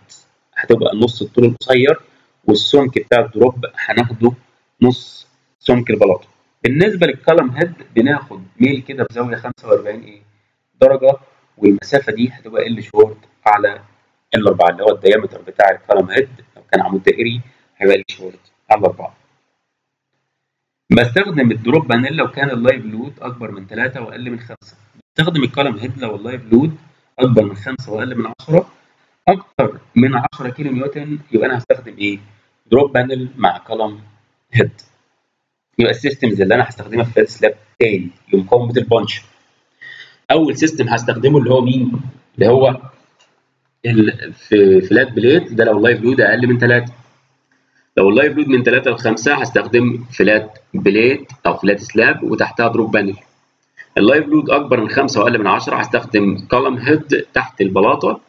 هتبقى نص الطول القصير والسمك بتاع ال drop هناخده نص سمك البلاطة. بالنسبة لل column head بناخد ميل كده بزاوية 45 إيه درجة والمسافة دي هتبقى L short على ال 4 اللي هو ال diameter بتاع ال column head. لو كان عمود دائري هيبقى L short على 4 بستخدم ال drop panel لو كان ال live load أكبر من 3 وأقل من 5 بستخدم ال column head لو ال live load أكبر من 5 وأقل من 10 أكتر من 10 كيلو نيوتن يبقى أنا هستخدم إيه؟ drop panel مع column head يبقى ال systems اللي أنا هستخدمها في flat slab تاني لمقاومه ال punch أول system هستخدمه اللي هو مين؟ اللي هو في flat plate ده لو ال live load أقل من 3 لو ال live load من 3 ل 5 هستخدم flat plate أو flat slab وتحتها drop panel ال live load أكبر من 5 وأقل من 10 هستخدم column head تحت البلاطة.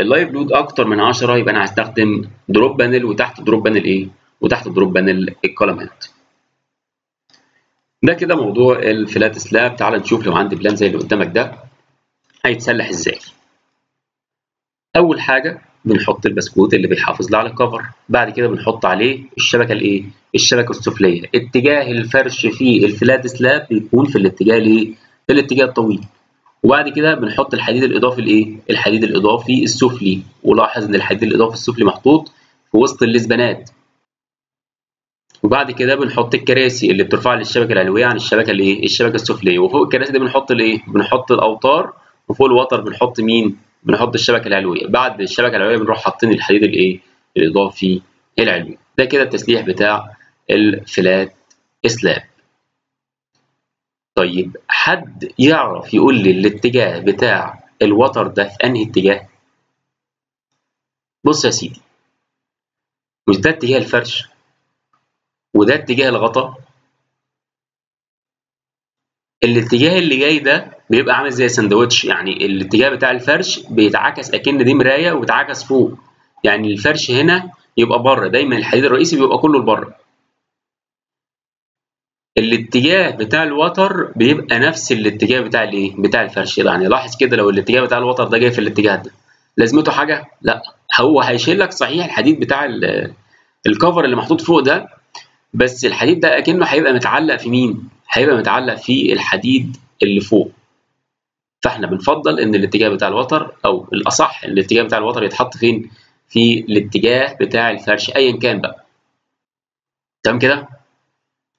ال live load أكتر من 10 يبقى أنا هستخدم drop panel وتحت drop panel إيه؟ وتحت دروب بانل ال column head ده كده موضوع ال flat slab. تعال نشوف لو عندي plan زي اللي قدامك ده هيتسلح إزاي. أول حاجة بنحط البسكوت اللي بيحافظ لي على ال cover. بعد كده بنحط عليه الشبكة الإيه؟ الشبكة السفلية. اتجاه الفرش في ال flat slab بيكون في الاتجاه الإيه؟ في الاتجاه الطويل. وبعد كده بنحط الحديد الإضافي الايه الحديد الإضافي السفلي. ولاحظ إن الحديد الإضافي السفلي محطوط في وسط الاسبانات وبعد كده بنحط الكراسي اللي بترفع لي الشبكه العلوية عن الشبكة الإيه؟ الشبكة السفلية. وفوق الكراسي دي بنحط الإيه؟ بنحط الأوتار. وفوق الوتر بنحط مين؟ بنحط الشبكة العلوية. بعد الشبكة العلوية بنروح حاطين الحديد الإيه؟ الإضافي العلوي. ده كده التسليح بتاع الفلات سلاب طيب حد يعرف يقول لي الاتجاه بتاع الوتر ده في أنهي اتجاه؟ بص يا سيدي مش ده اتجاه الفرش؟ وده اتجاه الغطا؟ الاتجاه اللي جاي ده بيبقى عامل زي سندوتش يعني الاتجاه بتاع الفرش بيتعكس أكن دي مراية وبيتعكس فوق. يعني الفرش هنا يبقى بره دايما الحديد الرئيسي بيبقى كله لبره. الاتجاه بتاع الوتر بيبقى نفس الاتجاه بتاع الايه؟ بتاع الفرش. يعني لاحظ كده لو الاتجاه بتاع الوتر ده جاي في الاتجاه ده لازمته حاجة؟ لا. هو هيشيل لك صحيح الحديد بتاع الكفر اللي محطوط فوق ده بس الحديد ده أكنه هيبقى متعلق في مين؟ هيبقى متعلق في الحديد اللي فوق. فاحنا بنفضل إن الاتجاه بتاع الوتر أو الأصح إن الاتجاه بتاع الوتر يتحط فين؟ في الاتجاه بتاع الفرش ايا كان بقى. تمام كده؟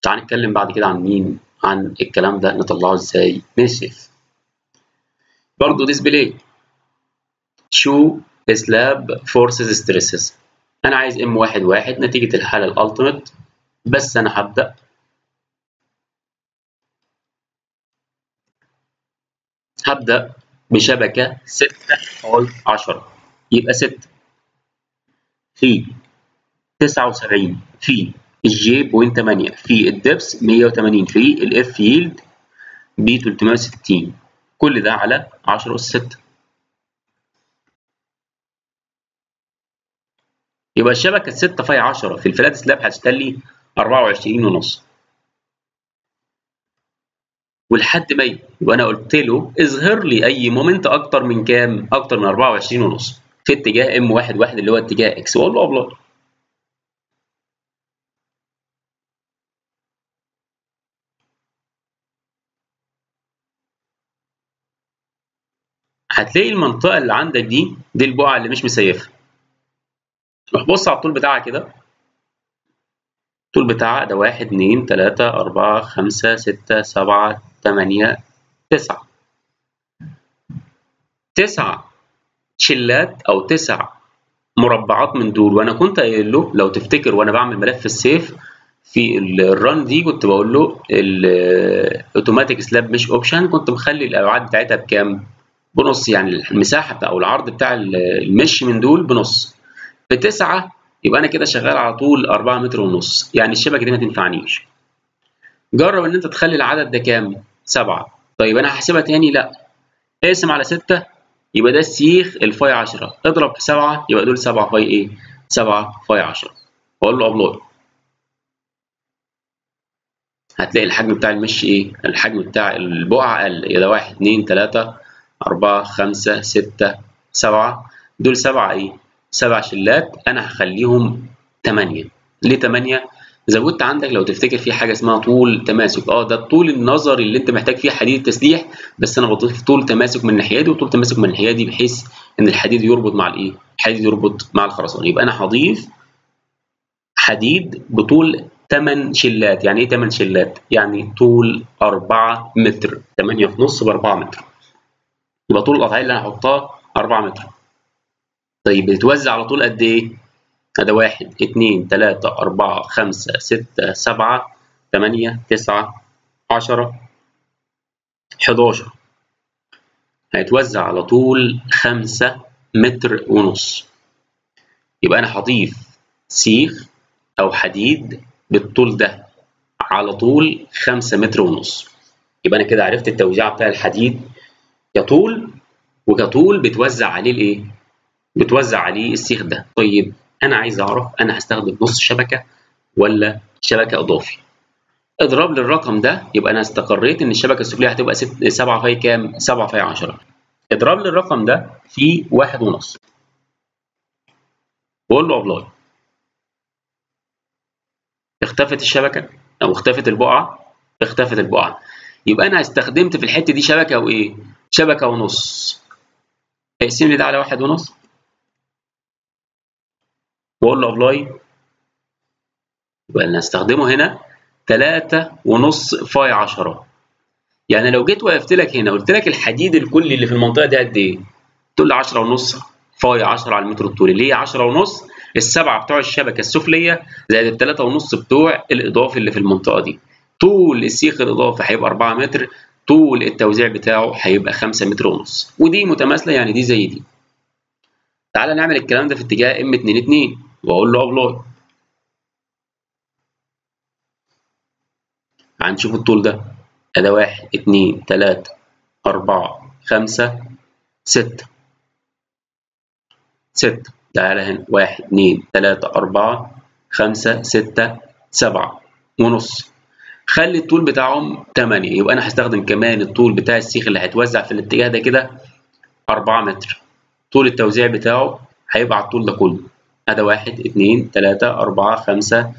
تعال نتكلم بعد كده عن مين؟ عن الكلام ده نطلعه إزاي؟ السيف برضه display show slab forces stresses أنا عايز M واحد واحد نتيجة الحالة ال ultimate بس أنا هبدأ. هبدأ بشبكة 6 حول 10 يبقى 6 في 79 في ال J point 8 في ال depth 180 في ال F yield ب 360 كل ده على 10 أس 6 يبقى الشبكة 6 في 10 في ال flat slab هتشتغل 24 ونص. ولحد ما يبقى أنا قلت له اظهر لي أي moment أكتر من كام؟ أكتر من 24 ونص. في اتجاه M واحد واحد اللي هو اتجاه X واقول له apply هتلاقي المنطقة اللي عندك دي دي البقعة اللي مش مسيفة. روح بص على الطول بتاعها كده. الطول بتاعها ده واحد اتنين تلاتة أربعة خمسة ستة سبعة تمانية تسعة. تسع شلات أو تسع مربعات من دول. وأنا كنت قايل له لو تفتكر وأنا بعمل ملف ال SAFE في ال run دي كنت بقول له ال automatic slab mesh option كنت مخلي الأبعاد بتاعتها بكام؟ بنص يعني المساحة بتاع أو العرض بتاع ال mesh من دول بنص. بتسعه يبقى أنا كده شغال على طول 4 متر ونص. يعني الشبكة دي ما تنفعنيش. جرب إن أنت تخلي العدد ده كام؟ سبعة. طيب أنا هحسبها تاني؟ لأ. اقسم على 6 يبقى ده السيخ ال phi 10 اضرب في 7 يبقى دول 7 phi إيه؟ 7 phi 10 واقول له apply هتلاقي الحجم بتاع ال mesh إيه؟ الحجم بتاع البقعة قل يبقى 1 2 3 4 5 6 7 دول 7 إيه؟ 7 شلات. أنا هخليهم 8 ليه 8 زودت عندك لو تفتكر في حاجة اسمها طول تماسك. آه ده الطول النظري اللي أنت محتاج فيه حديد التسليح. بس أنا بضيف طول تماسك من الناحية دي وطول تماسك من الناحية دي بحيث إن الحديد يربط مع الإيه؟ الحديد يربط مع الخرسانة. يبقى أنا هضيف حديد بطول 8 شلات. يعني إيه 8 شلات؟ يعني طول 4 متر. 8 في نص ب 4 متر. يبقى طول القطعيه اللي أنا هحطها 4 متر. طيب بتتوزع على طول قد إيه؟ هذا واحد اتنين تلاتة أربعة خمسة ستة سبعة تمانية تسعة عشرة حداشر. هيتوزع على طول خمسة متر ونص. يبقى أنا هضيف سيخ أو حديد بالطول ده على طول خمسة متر ونص. يبقى أنا كده عرفت التوزيع بتاع الحديد كطول وكطول بتوزع عليه الإيه؟ بتوزع عليه السيخ ده. طيب أنا عايز أعرف أنا هستخدم نص شبكة ولا شبكة إضافي؟ اضرب لي الرقم ده يبقى أنا استقريت إن الشبكة السفلية هتبقى 7 في كام؟ 7 في 10 اضرب لي الرقم ده في واحد ونص. وقول له ابلاي اختفت الشبكة أو اختفت البقعة؟ اختفت البقعة. يبقى أنا استخدمت في الحتة دي شبكة وإيه؟ شبكة ونص. اقسم لي ده على واحد ونص. واقول له apply يبقى اللي هستخدمه هنا. 3 ونص phi 10 يعني لو جيت وقفت لك هنا قلت لك الحديد الكلي اللي في المنطقة دي قد إيه؟ تقول لي 10 ونص phi 10 على المتر الطولي. ليه 10 ونص؟ السبعة بتوع الشبكة السفلية زائد الثلاثه ونص بتوع الإضافي اللي في المنطقة دي. طول السيخ الإضافي هيبقى 4 متر. طول التوزيع بتاعه هيبقى 5 متر ونص. ودي متماثلة يعني دي زي دي. تعالى نعمل الكلام ده في اتجاه M 2 2 وأقول له apply هنشوف الطول ده. ادي واحد اتنين تلاتة أربعة خمسة ستة. ستة. تعالى هنا. واحد اتنين تلاتة أربعة خمسة ستة سبعة ونص. خلي الطول بتاعهم تمانية. يبقى أنا هستخدم كمان الطول بتاع السيخ اللي هيتوزع في الاتجاه ده كده أربعة متر. طول التوزيع بتاعه هيبقى على الطول ده كله. هذا واحد اتنين تلاتة أربعة خمسة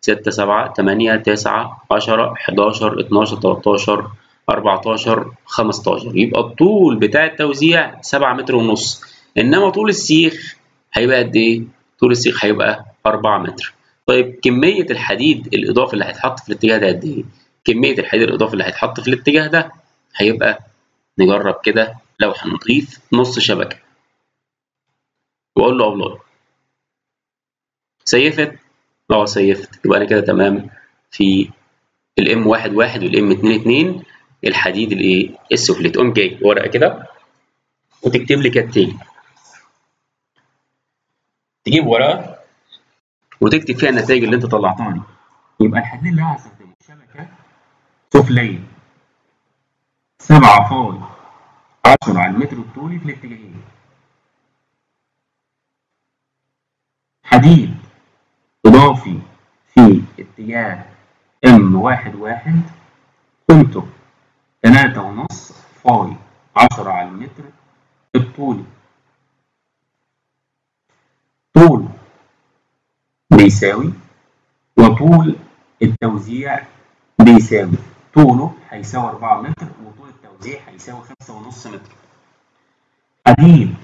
ستة سبعة تمانية تسعة عشرة حداشر اتناشر تلاتاشر 14 15 يبقى الطول بتاع التوزيع 7 متر ونص. إنما طول السيخ هيبقى قد إيه؟ طول السيخ هيبقى 4 متر. طيب كمية الحديد الإضافي اللي هيتحط في الاتجاه ده قد إيه؟ كمية الحديد الإضافي اللي هيتحط في الاتجاه ده هيبقى نجرب كده لو هنضيف نص شبكة. وأقول له apply سيفت؟ آه سيفت. يبقى أنا كده تمام في الام واحد واحد والام اتنين اتنين. الحديد الايه السفلي تقوم جاي ورقة كده. وتكتب لي كالتالي تجيب ورقة. وتكتب فيها النتائج اللي انت طلعتها دي. يبقى الحديد اللي هستخدمه شبكه سفليه 7 فاي 10 على المتر الطولي في الاتجاهين. حديد إضافي في اتجاه ام واحد واحد قيمته تلاتة ونص فاي عشرة على المتر الطولي. طول بيساوي وطول التوزيع بيساوي طوله هيساوي أربعة متر وطول التوزيع هيساوي خمسة ونص متر حديد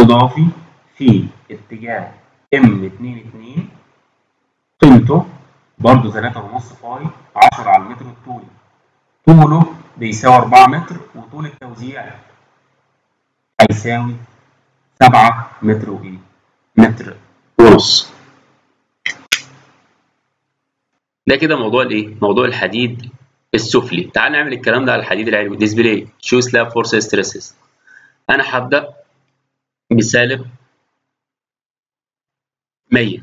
إضافي في اتجاه M اتنين اتنين قيمته برضه تلاتة ونص phi عشرة على المتر الطولي طوله بيساوي أربعة متر وطول التوزيع هيساوي سبعة متر وإيه؟ متر ونص. ده كده موضوع الإيه؟ موضوع الحديد السفلي. تعال نعمل الكلام ده على الحديد العلوي display show slab forces stresses. أنا هبدأ بسالب 100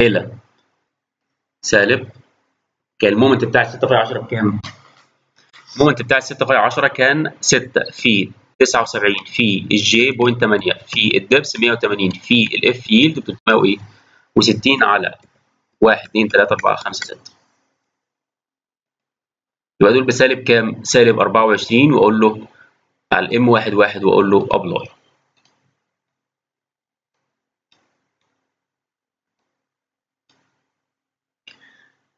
إلى سالب كان ال moment بتاع 6 في 10 بكام؟ ال moment بتاع 6 في 10 كان 6 في 79 في ال J point 8 في ال depth 180 في ال F yield 300 وايه؟ و60 على 1 2 3 4 5 6 يبقى دول بسالب كام؟ سالب 24 وأقول له على ال M 1 1 وأقول له apply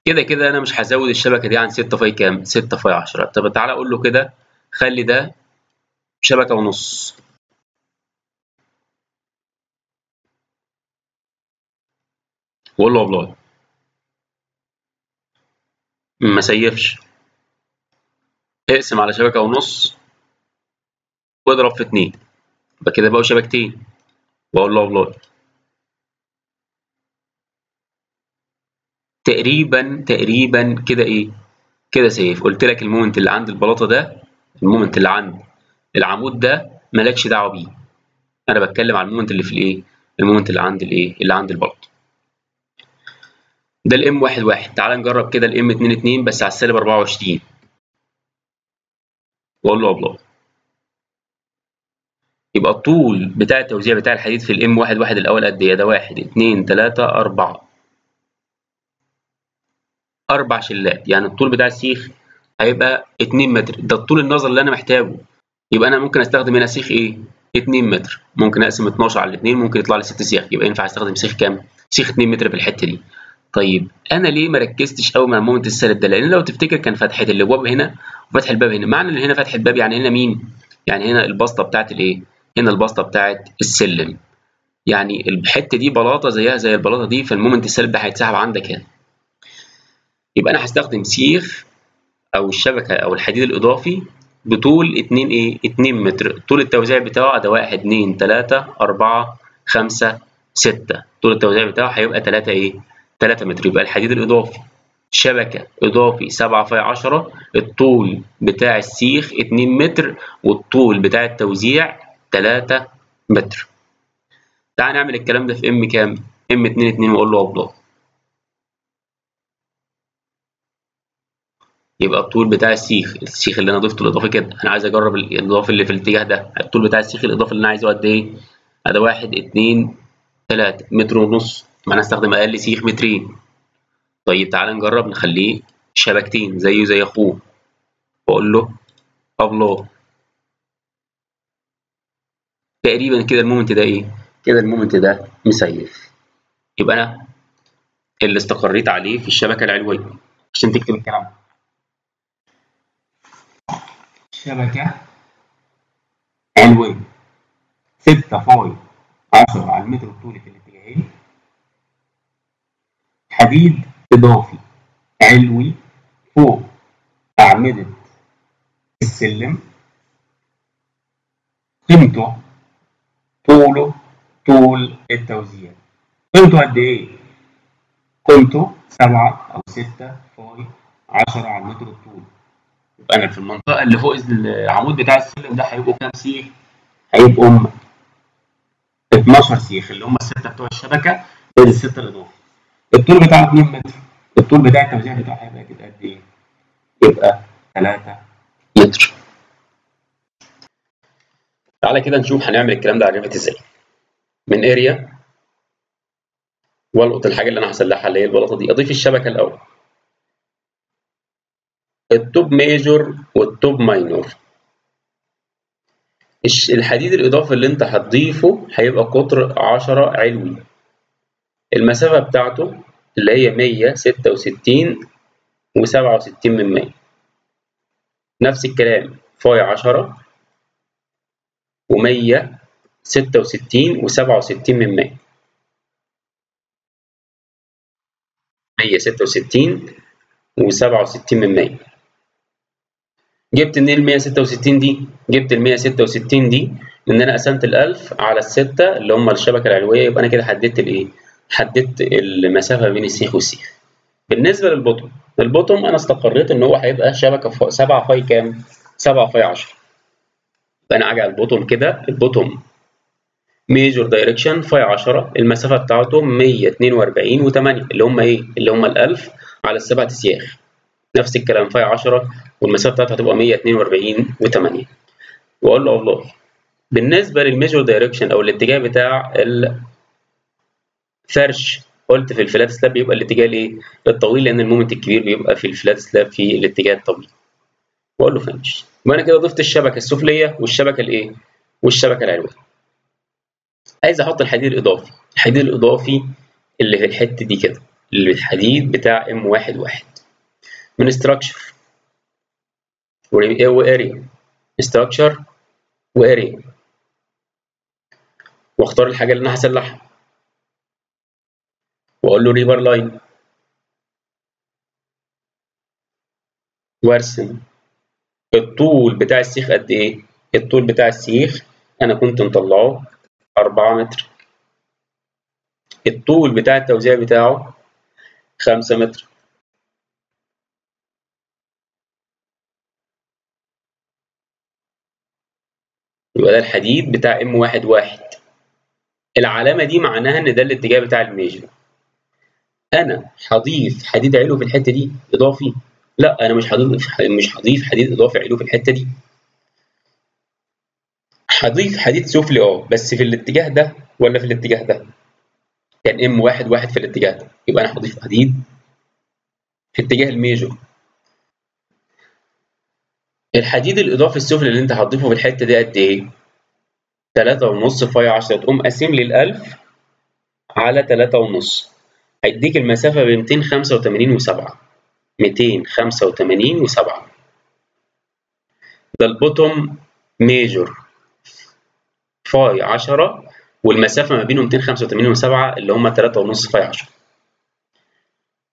كده كده أنا مش هزود الشبكة دي عن 6 phi كام؟ 6 phi 10 طب تعالى أقول له كده خلي ده شبكة ونص. وأقول له apply ما سيفش. اقسم على شبكة ونص واضرب في اتنين. يبقى كده بقوا شبكتين. واقول له apply تقريبا تقريبا كده إيه؟ كده safe. قلت لك ال moment اللي عند البلاطة ده ال moment اللي عند العمود ده مالكش دعوة بيه. أنا بتكلم على ال moment اللي في الإيه؟ ال moment اللي عند الإيه؟ اللي عند البلاطة. ده ال M واحد واحد. تعال نجرب كده ال M اتنين اتنين بس على السالب 24 واقول له apply يبقى الطول بتاع التوزيع بتاع الحديد في ال M واحد واحد الأول قد إيه؟ ده واحد اتنين تلاتة أربعة. أربع شلات. يعني الطول بتاع السيخ هيبقى 2 متر. ده الطول النظري اللي أنا محتاجه. يبقى أنا ممكن أستخدم هنا سيخ إيه؟ 2 متر. ممكن أقسم 12 على 2 ممكن يطلع لي 6 سيخ. يبقى ينفع أستخدم سيخ كام؟ سيخ 2 متر في الحتة دي. طيب أنا ليه ما ركزتش قوي مع ال moment السالب ده؟ لأن لو تفتكر كان فتحة الأبواب هنا وفتحة الباب هنا. معنى إن هنا فتحة الباب يعني هنا مين؟ يعني هنا البسطة بتاعت الإيه؟ هنا البسطة بتاعت السلم. يعني الحتة دي بلاطة زيها زي البلاطة دي فال moment السالب ده هيتسحب عندك هنا. يبقى أنا هستخدم سيخ أو الشبكة أو الحديد الإضافي بطول 2 إيه؟ 2 متر. طول التوزيع بتاعه ده 1 2 3 4 5 6 طول التوزيع بتاعه هيبقى 3 إيه؟ 3 متر. يبقى الحديد الإضافي شبكة إضافي 7 في 10 الطول بتاع السيخ 2 متر والطول بتاع التوزيع 3 متر. تعال نعمل الكلام ده في M كام؟ M 2 2 وأقول له apply يبقى الطول بتاع السيخ السيخ اللي أنا ضفته الإضافي كده. أنا عايز أجرب الإضافي اللي في الاتجاه ده. الطول بتاع السيخ الإضافي اللي أنا عايزه قد إيه؟ ده واحد اتنين تلاتة متر ونص. ما أنا استخدم أقل سيخ مترين. طيب تعالى نجرب نخليه شبكتين زيه زي أخوه. واقول له apply تقريبا كده ال moment ده إيه؟ كده ال moment ده مسيف. يبقى أنا اللي استقريت عليه في الشبكة العلوية. عشان تكتب الكلام. شبكة علوية. 6 فاي 10 على المتر الطولي في حديد إضافي علوي فوق أعمدة السلم قيمته طوله طول التوزيع قيمته قد إيه؟ قيمته 7 أو 6 فاي 10 على المتر الطولي يبقى أنا في المنطقة اللي فوق العمود بتاع السلم ده هيبقوا كام سيخ؟ هيبقوا 12 سيخ اللي هم الستة بتوع الشبكة زائد الستة الإضافي الطول بتاعه 2 متر. الطول بتاع التوزيع بتاعه هيبقى كده قد إيه؟ يبقى 3 متر. تعالى كده نشوف هنعمل الكلام ده على إزاي. من area وألقط الحاجة اللي أنا هسلحها اللي هي البلاطة دي. أضيف الشبكة الأول. ال top major وال top minor. الحديد الإضافي اللي أنت هتضيفه هيبقى قطر 10 علوي. المسافة بتاعته اللي هي 166 و67 من 100 نفس الكلام فاي 10 و166 و67 من 100 166 و67 من 100 جبت منين ال 166 دي؟ جبت ال 166 دي إن أنا قسمت ال 1000 على الستة اللي هم الشبكة العلوية يبقى أنا كده حددت الإيه؟ حددت المسافة بين السيخ والسيخ. بالنسبة لل bottom، ال bottom أنا استقريت إن هو هيبقى شبكة 7 phi كام؟ 7 phi 10. يبقى أنا أجي على ال bottom كده ال bottom major direction phi 10 المسافة بتاعته 142 و8 اللي هم إيه؟ اللي هم ال 1000 على السبع اسياخ. نفس الكلام phi 10 والمسافة بتاعتها هتبقى 142 و8 وأقول له apply بالنسبة لل major direction أو الاتجاه بتاع الفرش قلت في ال flat slab بيبقى الاتجاه الايه الطويل لأن ال moment الكبير بيبقى في ال flat slab في الاتجاه الطويل. واقول له finish يبقى أنا كده ضفت الشبكة السفلية والشبكة الإيه؟ والشبكة العلوية. عايز أحط الحديد الإضافي. الحديد الإضافي اللي في الحتة دي كده اللي الحديد بتاع M واحد واحد. من structure. و area. structure و area. واختار الحاجة اللي أنا هسلحها. وأقول له rebar line وارسم. الطول بتاع السيخ قد إيه؟ الطول بتاع السيخ أنا كنت مطلعه 4 متر. الطول بتاع التوزيع بتاعه 5 متر. يبقى ده الحديد بتاع M واحد واحد. العلامة دي معناها إن ده الاتجاه بتاع ال major. أنا هضيف حديد علو في الحتة دي إضافي. لا أنا مش هضيف مش هضيف حديد إضافي علو في الحتة دي. هضيف حديد سفلي آه بس في الاتجاه ده ولا في الاتجاه ده؟ كان M واحد واحد في الاتجاه ده. يبقى أنا هضيف حديد في اتجاه ال major الحديد الإضافي السفلي اللي أنت هتضيفه في الحتة دي قد؟ تلاتة ونص phi عشرة. تقوم قاسم لي الألف على تلاتة ونص. هيديك المسافة وسبعة. ميتين خمسة وتمانين وسبعة. ده ال bottom major phi عشرة والمسافة ما بينهم ميتين خمسة وتمانين وسبعة اللي هما تلاتة ونص phi عشرة.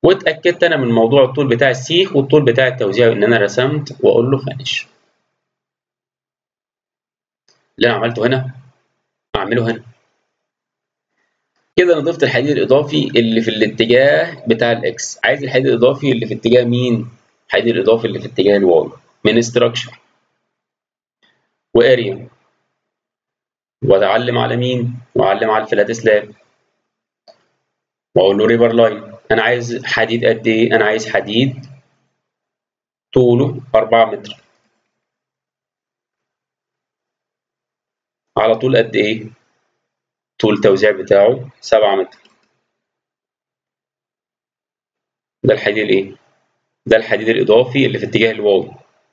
واتأكدت أنا من موضوع الطول بتاع السيخ والطول بتاع التوزيع ان أنا رسمت وأقول له finish اللي أنا عملته هنا أعمله هنا. كده أنا ضفت الحديد الاضافي اللي في الاتجاه بتاع ال X عايز الحديد الاضافي اللي في اتجاه مين؟ الحديد الاضافي اللي في اتجاه ال Y من structure و area واتعلم على مين؟ واعلم على ال flat slab واقول له rebar line أنا عايز حديد قد إيه؟ أنا عايز حديد طوله 4 متر. على طول قد إيه؟ طول التوزيع بتاعه 7 متر. ده الحديد الايه؟ ده الحديد الإضافي اللي في اتجاه ال Y.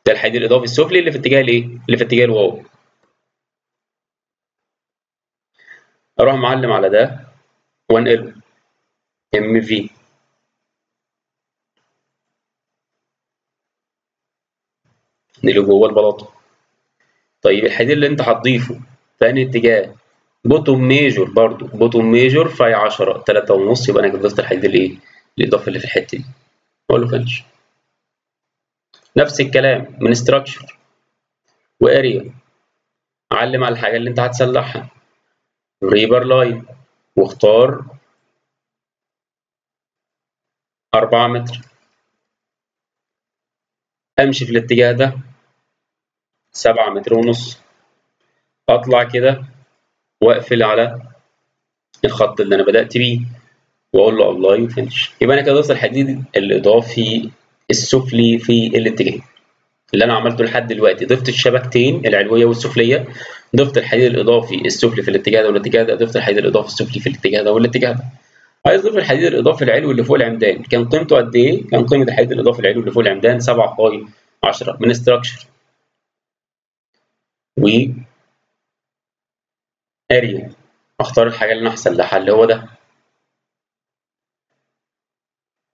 ده الحديد الإضافي السفلي اللي في اتجاه الايه؟ اللي في اتجاه ال Y. أروح معلم على ده وأنقله. MV اللي جوه البلاطة. طيب الحديد اللي أنت هتضيفه في أنهي اتجاه؟ bottom major برضو. bottom major phi 10 3 ونص يبقى أنا كده ضفت الحديد الايه الإضافي اللي في الحتة دي. أقول له finish نفس الكلام من structure و area علم على الحاجة اللي أنت هتسلحها. rebar line واختار 4 متر. أمشي في الاتجاه ده. 7 متر ونص. أطلع كده. واقفل على الخط اللي أنا بدأت بيه وأقول له apply و finish يبقى أنا كده ضفت الحديد الإضافي السفلي في الاتجاه. اللي أنا عملته لحد دلوقتي. ضفت الشبكتين العلوية والسفلية. ضفت الحديد الإضافي السفلي في الاتجاه ده والاتجاه ده. ضفت الحديد الإضافي السفلي في الاتجاه ده والاتجاه ده. عايز اضيف الحديد الإضافي العلوي اللي فوق العمدان. كان قيمته قد إيه؟ كان قيمة الحديد الإضافي العلوي اللي فوق العمدان 7 phi 10 من structure و اريا أختار الحاجة اللي أنا هسلحها اللي هو ده.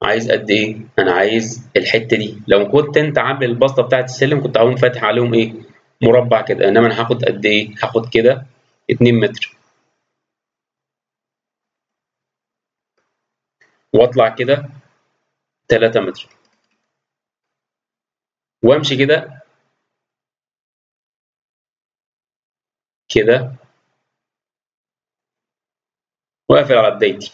عايز قد إيه؟ أنا عايز الحتة دي. لو كنت أنت عامل البسطه بتاعه السلم كنت هقوم فاتح عليهم إيه؟ مربع كده. إنما أنا هاخد قد إيه؟ هاخد كده 2 متر. وأطلع كده 3 متر. وأمشي كده. كده. واقفل على بدايتي.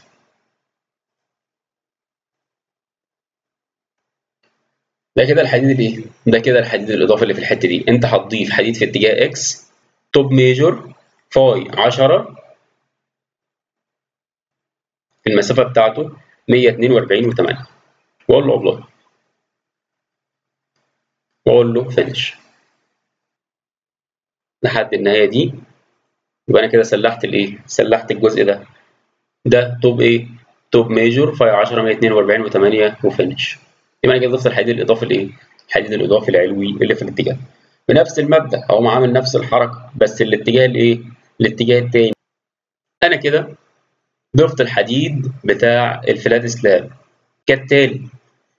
ده كده الحديد الايه؟ ده كده الحديد الإضافي اللي في الحتة دي. انت هتضيف حديد في اتجاه X top major phi 10 المسافة بتاعته 142 و8 واقول له apply واقول له finish لحد النهاية دي يبقى أنا كده سلحت الإيه؟ سلحت الجزء ده. ده top إيه؟ top major phi 10 142 و8 و finish يبقى أنا كده ضفت الحديد الإضافي الايه؟ الحديد الإضافي العلوي اللي في الاتجاه بنفس المبدأ اقوم عامل نفس الحركة بس الاتجاه الايه؟ الاتجاه التاني أنا كده ضفت الحديد بتاع الفلات سلاب كالتالي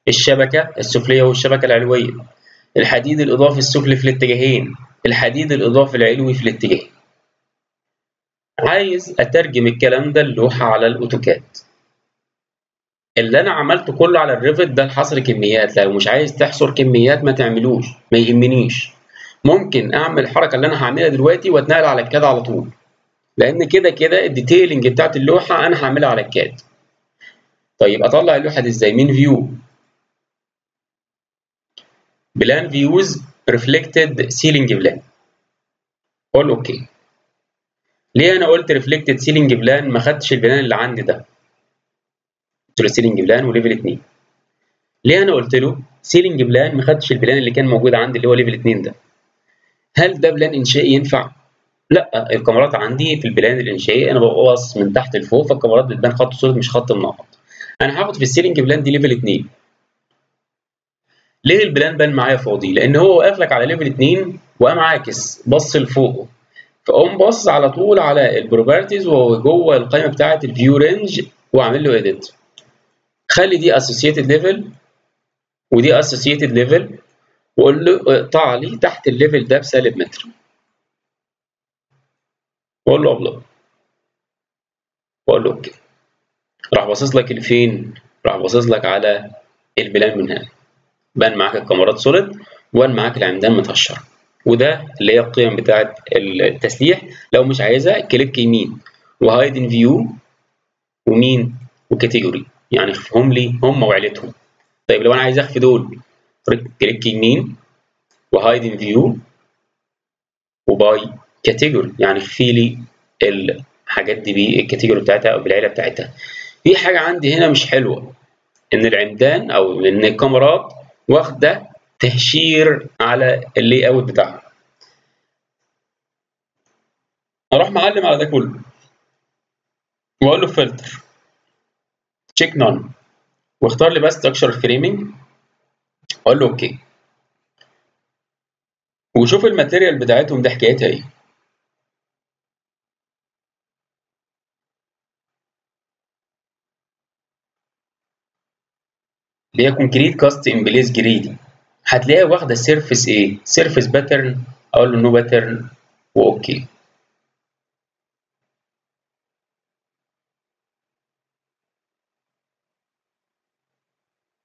الشبكة السفلية والشبكة العلوية الحديد الإضافي السفلي في الاتجاهين الحديد الإضافي العلوي في الاتجاه عايز أترجم الكلام ده اللوحه على الأوتوكاد. اللي أنا عملته كله على الريفت ده لحصر كميات لو مش عايز تحصر كميات ما تعملوش ما يهمنيش. ممكن أعمل الحركة اللي أنا هعملها دلوقتي وأتنقل على ال CAD على طول. لأن كده كده ال detailing بتاعت اللوحة أنا هعملها على ال CAD. طيب أطلع اللوحة دي إزاي؟ من view plan views reflected ceiling plan قول OK. ليه أنا قلت reflected ceiling plan ما خدتش ال plan اللي عندي ده. قلت له ceiling plan و level 2 ليه أنا قلت له ceiling plan ما خدتش ال plan اللي كان موجود عندي اللي هو level 2 ده. هل ده plan إنشائي ينفع؟ لا الكمرات عندي في ال plan الإنشائي أنا ببص من تحت لفوق فالكمرات بتبان خط solid مش خط منقط أنا هاخد في ال ceiling plan دي level 2 ليه ال plan بان معايا فاضي؟ لأن هو واقف لك على level 2 وقام عاكس بص لفوق فقوم بص على طول على ال properties وهو جوه القائمة بتاعة ال view range وأعمل له edit خلي دي associated level ودي associated level وقول له اقطع لي تحت ال level ده بسالب متر. وأقول له apply وأقول له OK راح باصص لك لفين راح باصص لك على ال plan من هنا. بان معاك الكمرات solid وبان معاك العمدان متهشره وده اللي هي القيم بتاعه التسليح. لو مش عايزها click يمين و hide in view وباي category يعني اخفهم لي هم وعيلتهم طيب لو أنا عايز أخفي دول click يمين و hide in view و by category يعني اخفي لي الحاجات دي بال category بتاعتها أو بالعيلة بتاعتها. في حاجة عندي هنا مش حلوة إن العمدان أو إن الكمرات واخدة تهشير على ال layout بتاعها أروح معلم على ده كله. وأقول له filter. Check none واختار لي بس structural framing أقول له OK وشوف ال material بتاعتهم دي حكايتها إيه. اللي هي concrete cast in place gray هتلاقيها واخدة surface إيه surface pattern أقول له no pattern و OK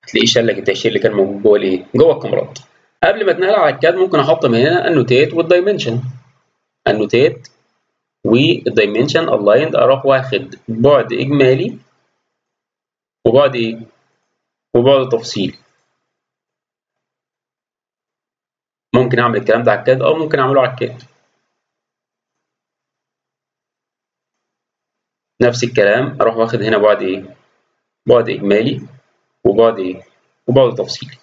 هتلاقيه شال لك التهشير اللي كان موجود جوه الإيه؟ جوه الكمرات. قبل ما اتنقل على ال CAD ممكن أحط من هنا النوتيت والدايمنشن. النوتيت والدايمنشن الايند أروح واخد بعد إجمالي وبعد إيه؟ وبعد تفصيلي. ممكن أعمل الكلام ده على الكاد أو ممكن أعمله على الكاد. نفس الكلام أروح واخد هنا بعد إيه؟ بعد إجمالي وبعد إيه؟ وبعد تفصيلي.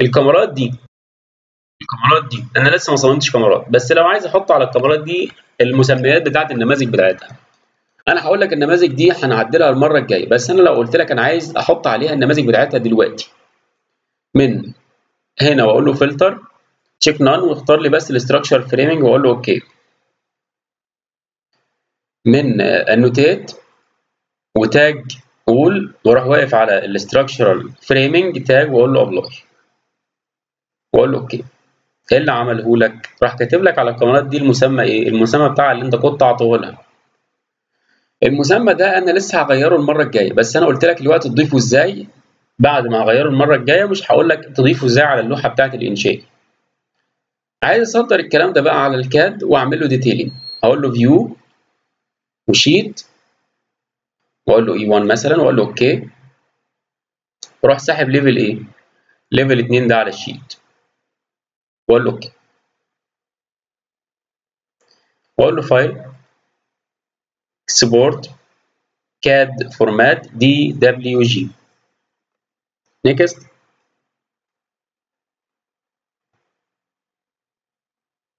الكاميرات دي الكاميرات دي أنا لسه ما صممتش كاميرات بس لو عايز أحط على الكاميرات دي المسميات بتاعت النماذج بتاعتها أنا هقول لك النماذج دي هنعدلها المرة الجاية بس أنا لو قلت لك أنا عايز أحط عليها النماذج بتاعتها دلوقتي. من هنا وأقول له filter check none واختار لي بس ال structural framing وأقول له OK. من ال annotate و tag all وأروح واقف على ال structural framing tag وأقول له apply وأقول له OK. إيه اللي عمله لك؟ راح كاتب لك على الكمرات دي المسمى إيه؟ المسمى بتاع اللي أنت كنت عاطيه لها المسمى ده أنا لسه هغيره المرة الجاية بس أنا قلت لك الوقت تضيفه إزاي. بعد ما هغيره المرة الجاية مش هقول لك تضيفه إزاي على اللوحة بتاعة الإنشاء. عايز أصدر الكلام ده بقى على ال CAD وأعمل له detailing أقول له view و sheet وأقول له A1 مثلا وأقول له OK وأروح ساحب level إيه level 2 ده على ال sheet. وأقول له OK وأقول له file export CAD format DWG next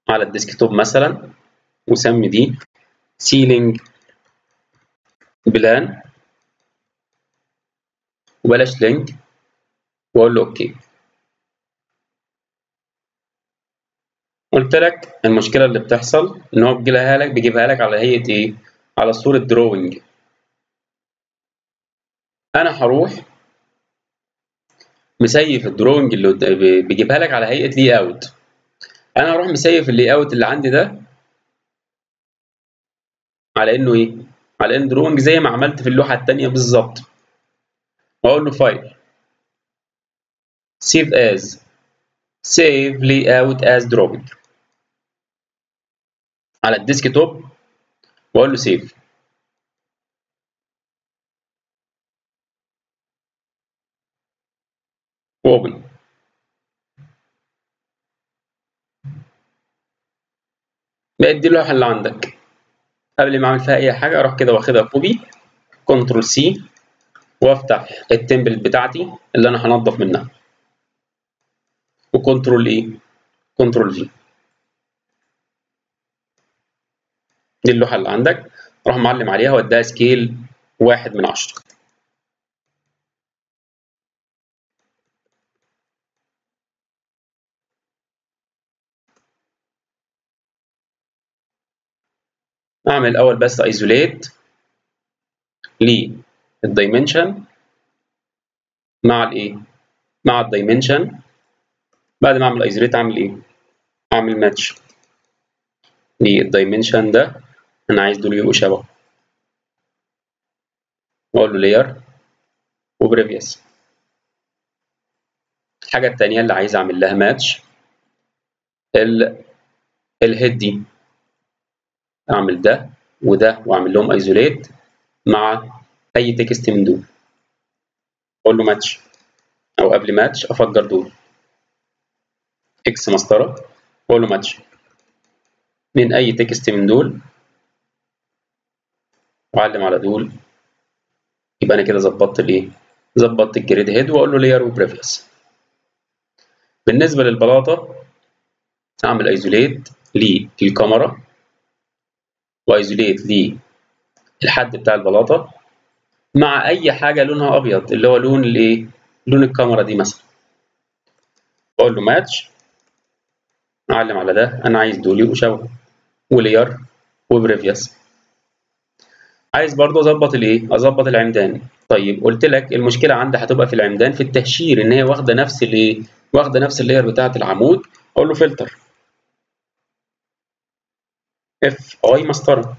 على ال desktop مثلا وسمي دي ceiling plan وبلاش link وأقول له OK. قلت لك المشكلة اللي بتحصل إن هو بيجيبها لك بيجيبها لك على هيئة إيه؟ على صورة drawing أنا هروح مسيف ال drawing اللي بيجيبها لك على هيئة layout أنا هروح مسيف ال layout اللي عندي ده على إنه إيه؟ على إن drawing زي ما عملت في اللوحة الثانية بالظبط. واقول له file save as. Save layout as drawing. على ال desktop واقول له save. و open بقت دي اللوحه اللي عندك. قبل ما أعمل فيها أي حاجة أروح كده واخدها copy control C وأفتح ال template بتاعتي اللي أنا هنضف منها. و control إيه؟ control V دي اللوحة اللي عندك. أروح معلم عليها واديها scale واحد من عشرة. أعمل الأول بس isolate لل dimension مع الايه مع ال dimension بعد ما أعمل isolate أعمل إيه؟ أعمل match لل dimension ده. أنا عايز دول يبقوا شبه واقول له layer و previous الحاجة الثانية اللي عايز أعمل لها ماتش ال ال head دي. أعمل ده وده وأعمل لهم isolate مع أي text من دول. أقول له ماتش أو قبل ماتش أفجر دول. X مسطرة. واقول له ماتش من أي text من دول واعلم على دول يبقى أنا كده ظبطت الإيه؟ ظبطت ال grid head وأقول له layer و previous بالنسبة للبلاطة أعمل isolate للكمرة و isolate للحد بتاع البلاطة مع أي حاجة لونها أبيض اللي هو لون الإيه؟ لون الكمرة دي مثلا. أقول له ماتش اعلم على ده أنا عايز دول يبقوا شبه و layer و previous عايز برضو أظبط الإيه؟ أظبط العمدان. طيب قلت لك المشكلة عندي هتبقى في العمدان في التهشير إن هي واخدة نفس الإيه؟ واخدة نفس ال layer بتاعة العمود. أقول له filter. FI مسطره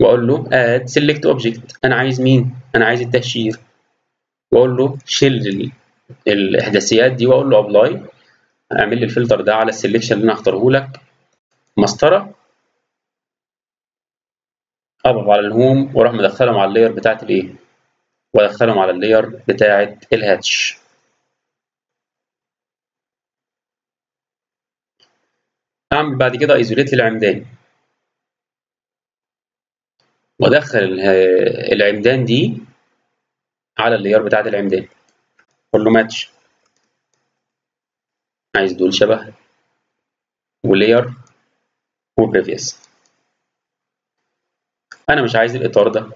وأقول له add selected object أنا عايز مين؟ أنا عايز التهشير. وأقول له شيل الإحداثيات دي وأقول له apply أعمل لي الفلتر ده على ال selection اللي أنا هختاره لك. مسطره اضغط على ال home وأروح مدخلهم على ال layer بتاعت الإيه؟ وادخلهم على ال layer بتاعت ال hatch. اعمل بعد كده isolate للعمدان. وادخل العمدان دي على ال layer بتاعت العمدان. أقول له ماتش عايز دول شبه و layer و previous أنا مش عايز الإطار ده.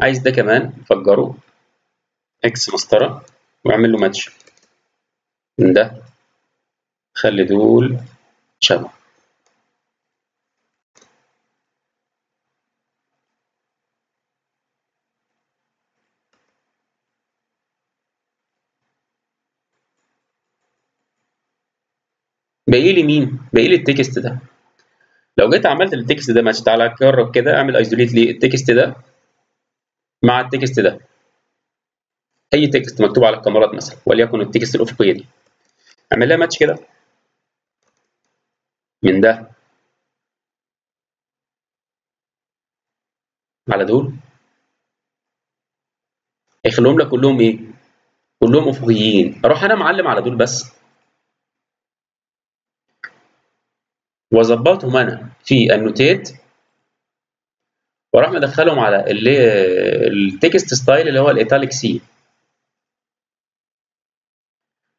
عايز ده كمان فجره X مسطرة واعمل له ماتش من ده خلي دول شبه. باقي لي مين؟ باقي لي ال text ده. لو جيت عملت ال text ده ماتش تعالى جرب كده اعمل isolate لل text ده مع ال text ده. أي text مكتوب على الكمرات مثلا وليكن ال text الافقيه دي اعمل لها ماتش كده. من ده. على دول. هيخليهم لك كلهم إيه؟ كلهم افقيين أروح أنا معلم على دول بس. واظبطهم أنا في ال annotate. وأروح مدخلهم على ال text style اللي هو ال italic C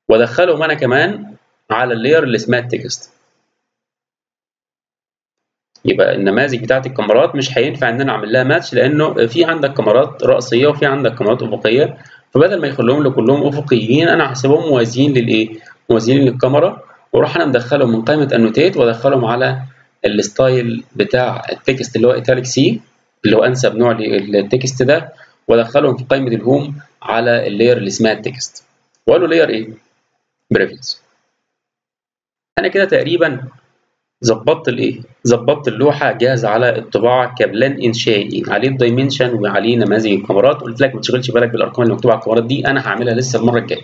وادخلهم أنا كمان على ال layer اللي اسمها ال text. يبقى النماذج بتاعت الكمرات مش هينفع إن أنا أعمل لها ماتش لأنه في عندك كمرات رأسية وفي عندك كمرات أفقية. فبدل ما يخلوهم لي كلهم أفقيين أنا هسيبهم موازيين للإيه؟ موازيين للكمرة. وأروح أنا مدخلهم من قائمة annotate وادخلهم على ال style بتاع ال text اللي هو italic C اللي هو أنسب نوع لل text ده وادخلهم في قائمة ال home على ال layer اللي اسمها ال text له layer إيه؟ previous أنا كده تقريبا ظبطت الايه؟ ظبطت اللوحة جاهزة على الطباعه ك plan إنشائي عليه ال dimension وعليه نماذج الكمرات قلت لك ما تشغلش بالك بالأرقام اللي مكتوبة على الكمرات دي أنا هعملها لسه المرة الجاية.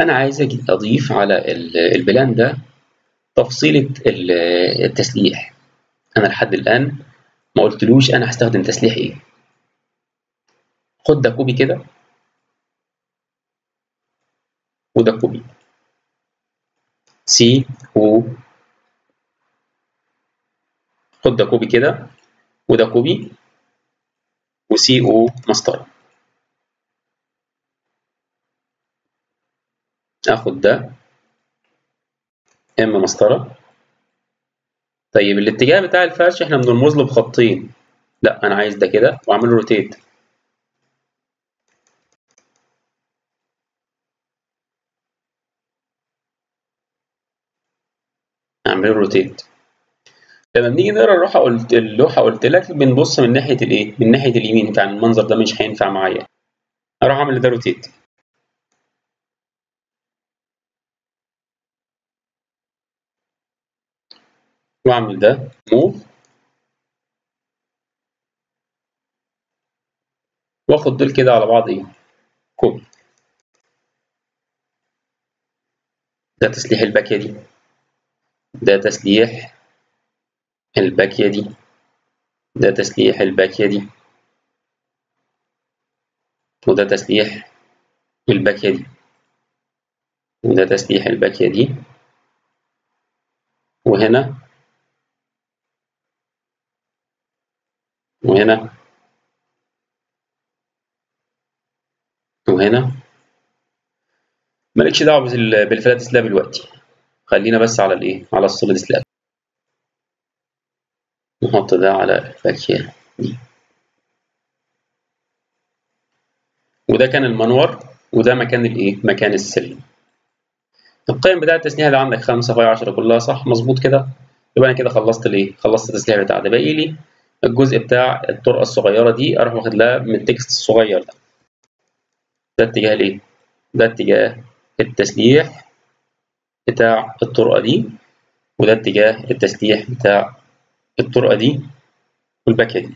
أنا عايز اضيف على ال plan ده تفصيلة التسليح. أنا لحد الآن ما قلتلوش أنا هستخدم تسليح إيه. خد ده copy كده. وده copy. CO خد ده copy كده. وده copy. و CO مسطره اخد ده M مسطرة طيب الاتجاه بتاع الفرش إحنا بنرمز له بخطين لا أنا عايز ده كده واعمل rotate اعمل rotate لما بنيجي نقرأ اللوحه قلت اللوحة قلت لك بنبص من ناحية الإيه؟ من ناحية اليمين يعني المنظر ده مش هينفع معايا. أروح أعمل ده rotate. واعمل ده move واخد دول كده على بعض إيه؟ copy. ده تسليح الباكية دي. ده تسليح الباكية دي ده تسليح الباكية دي وده تسليح الباكية دي وده تسليح الباكية دي وهنا وهنا. وهنا. مالكش دعوة بال flat slab دلوقتي. خلينا بس على الايه؟ على ال solid slab. نحط ده على الفاكهة دي. وده كان المنور وده مكان الايه؟ مكان السلم. القيم بتاعة التسنية اللي عندك 5 في 10 كلها صح مظبوط كده؟ يبقى أنا كده خلصت الايه؟ خلصت التسليح بتاع ده. باقي لي الجزء بتاع الطرقة الصغيرة دي أروح واخد لها من التكست الصغير ده. ده اتجاه الايه ده اتجاه التسليح بتاع الطرقة دي وده اتجاه التسليح بتاع الطرقة دي والباكيه دي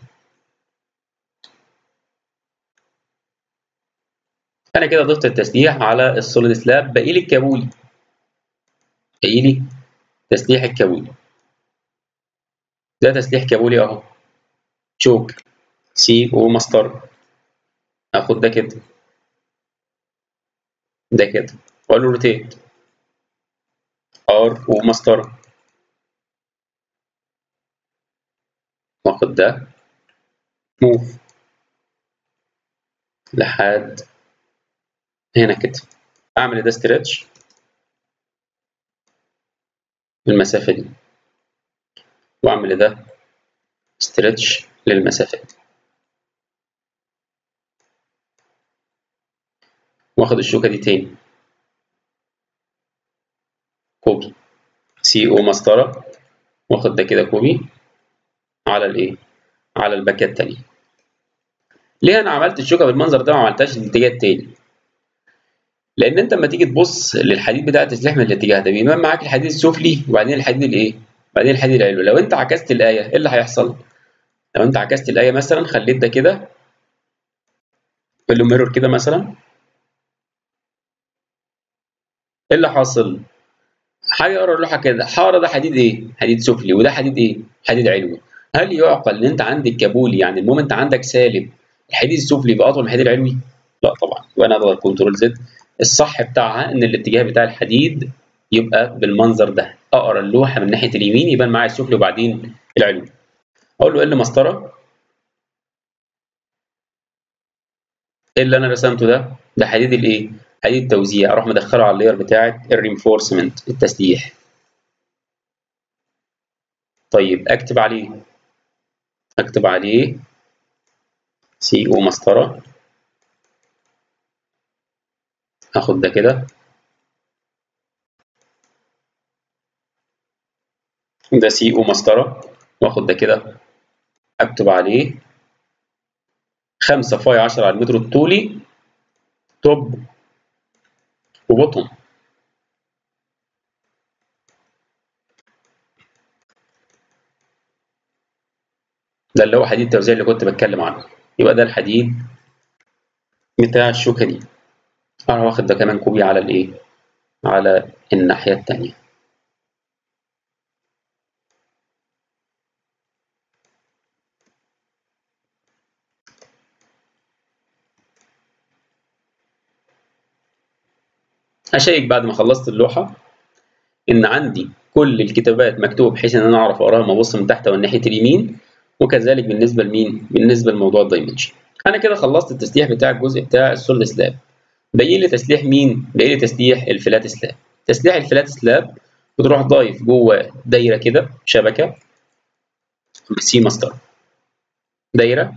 أنا كده ضفت التسليح على ال solid slab. باقي لي الكابولي باقي لي تسليح الكابولي ده تسليح كابولي أهو. شوك CO مسطره اخد ده كده ده كده واقول له rotate RO مسطره واخد ده move. لحد هنا كده. أعمل ده stretch. المسافة دي. وأعمل ده stretch. للمسافة دي واخد الشوكة دي تاني. copy. CO مسطرة واخد ده كده copy. على الايه؟ على الباكية التانية ليه أنا عملت الشوكة بالمنظر ده ما عملتهاش الاتجاه التاني؟ لأن أنت لما تيجي تبص للحديد بتاع التسليح من الاتجاه ده بيبان معاك الحديد السفلي وبعدين الحديد الإيه؟ بعدين الحديد العلوي. لو أنت عكست الآية إيه اللي هيحصل؟ لو انت عكست الآية مثلا خليت ده كده. له mirror كده مثلا. إيه اللي حاصل؟ حاجة اقرا اللوحة كده. حارة ده حديد إيه؟ حديد سفلي وده حديد إيه؟ حديد علوي. هل يعقل إن أنت عندك كابولي؟ يعني ال moment عندك سالب. الحديد السفلي يبقى أطول من الحديد العلوي؟ لا طبعا. يبقى أنا أضغط control Z الصح بتاعها إن الاتجاه بتاع الحديد يبقى بالمنظر ده. أقرأ اللوحة من ناحية اليمين يبان معايا السفلي وبعدين العلوي. أقول له إيه اللي مسطرة؟ إيه اللي أنا رسمته ده؟ ده حديد الإيه؟ حديد التوزيع. أروح مدخله على ال layer بتاعه ال reinforcement التسليح. طيب أكتب عليه. أكتب عليه. CO مسطرة. هاخد ده كده. ده CO مسطرة. وأخد ده كده. أكتب عليه خمسة phi عشرة على المتر الطولي top و bottom ده اللي هو حديد التوزيع اللي كنت بتكلم عنه. يبقى ده الحديد بتاع الشوكة دي. أنا واخد ده كمان copy على الإيه؟ على الناحية التانية. أشيك بعد ما خلصت اللوحة إن عندي كل الكتابات مكتوب بحيث إن أنا أعرف اقراها ما ابص من تحت أو ناحية اليمين وكذلك بالنسبة لمين بالنسبة لموضوع ال dimension أنا كده خلصت التسليح بتاع الجزء بتاع ال solid slab باقي لي تسليح مين؟ باقي لي تسليح ال flat slab. تسليح ال flat slab بتروح ضايف جوه دايرة كده شبكة C مسطره. دايرة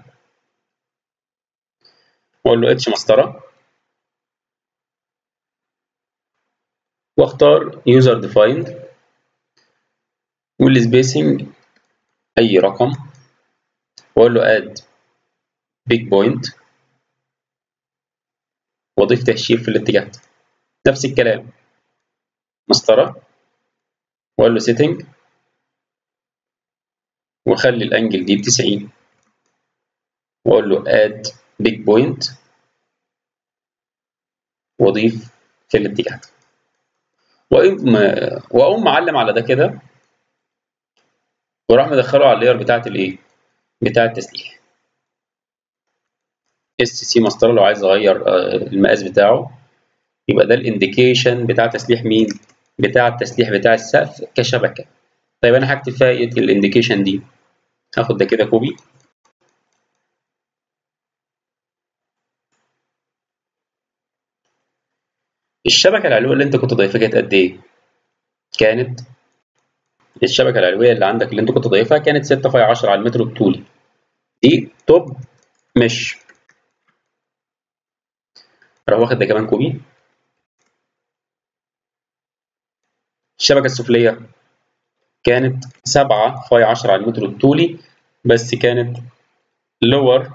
واقول له H مسطره واختار user defined وال spacing أي رقم وأقول له add pick point وأضيف تهشير في الاتجاه. نفس الكلام. مسطرة. وأقول له setting وأخلي ال angle دي بتسعين. وأقول له add pick point وأضيف في الاتجاه. ده واقوم معلم على ده كده وأروح مدخله على ال layer بتاعت الإيه؟ بتاع التسليح. SC مسطره لو عايز اغير المقاس بتاعه. يبقى ده ال indication بتاع تسليح مين؟ بتاع التسليح بتاع السقف كشبكة. طيب أنا هكتب فيها إيه ال indication دي؟ هاخد ده كده copy. الشبكة العلوية اللي انت كنت ضايفها كانت قد إيه؟ كانت الشبكة العلوية اللي عندك اللي انت كنت ضايفها كانت 6 phi 10 على المتر الطولي. دي top mesh. راح واخد ده كمان copy. الشبكة السفلية كانت 7 phi 10 على المتر الطولي بس كانت lower